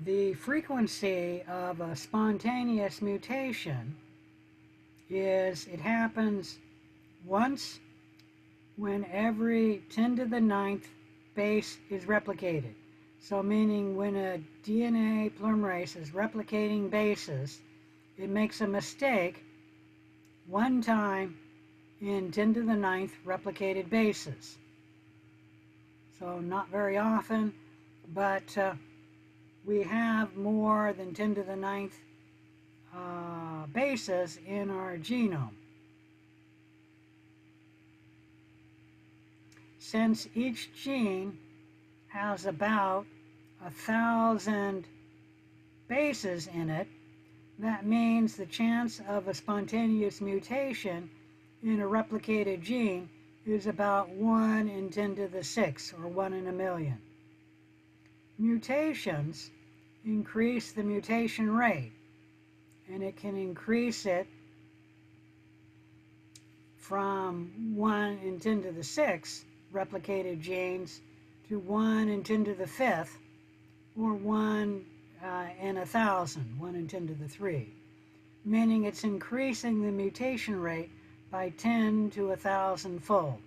The frequency of a spontaneous mutation is it happens once when every 10 to the ninth base is replicated. So meaning when a DNA polymerase is replicating bases, it makes a mistake one time in 10 to the ninth replicated bases. So not very often, but uh, we have more than 10 to the ninth uh, bases in our genome. Since each gene has about a thousand bases in it, that means the chance of a spontaneous mutation in a replicated gene is about 1 in 10 to the 6, or 1 in a million. Mutations increase the mutation rate, and it can increase it from 1 in 10 to the 6 replicated genes to 1 in 10 to the 5th, or 1 uh, in a thousand, 1 in 10 to the 3, meaning it's increasing the mutation rate by 10 to a thousand fold.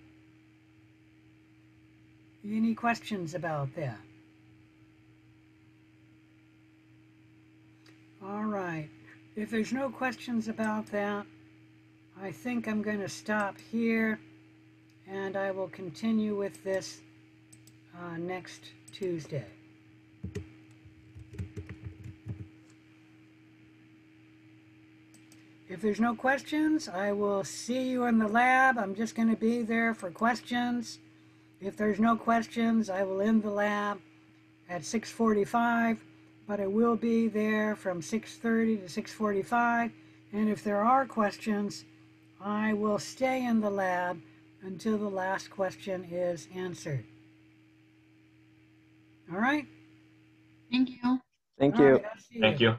Any questions about that? All right. If there's no questions about that, I think I'm going to stop here and I will continue with this uh, next Tuesday. If there's no questions, I will see you in the lab. I'm just going to be there for questions. If there's no questions, I will end the lab at 645, but I will be there from 630 to 645. And if there are questions, I will stay in the lab until the last question is answered. All right? Thank you. Thank you. right, I'll Thank you.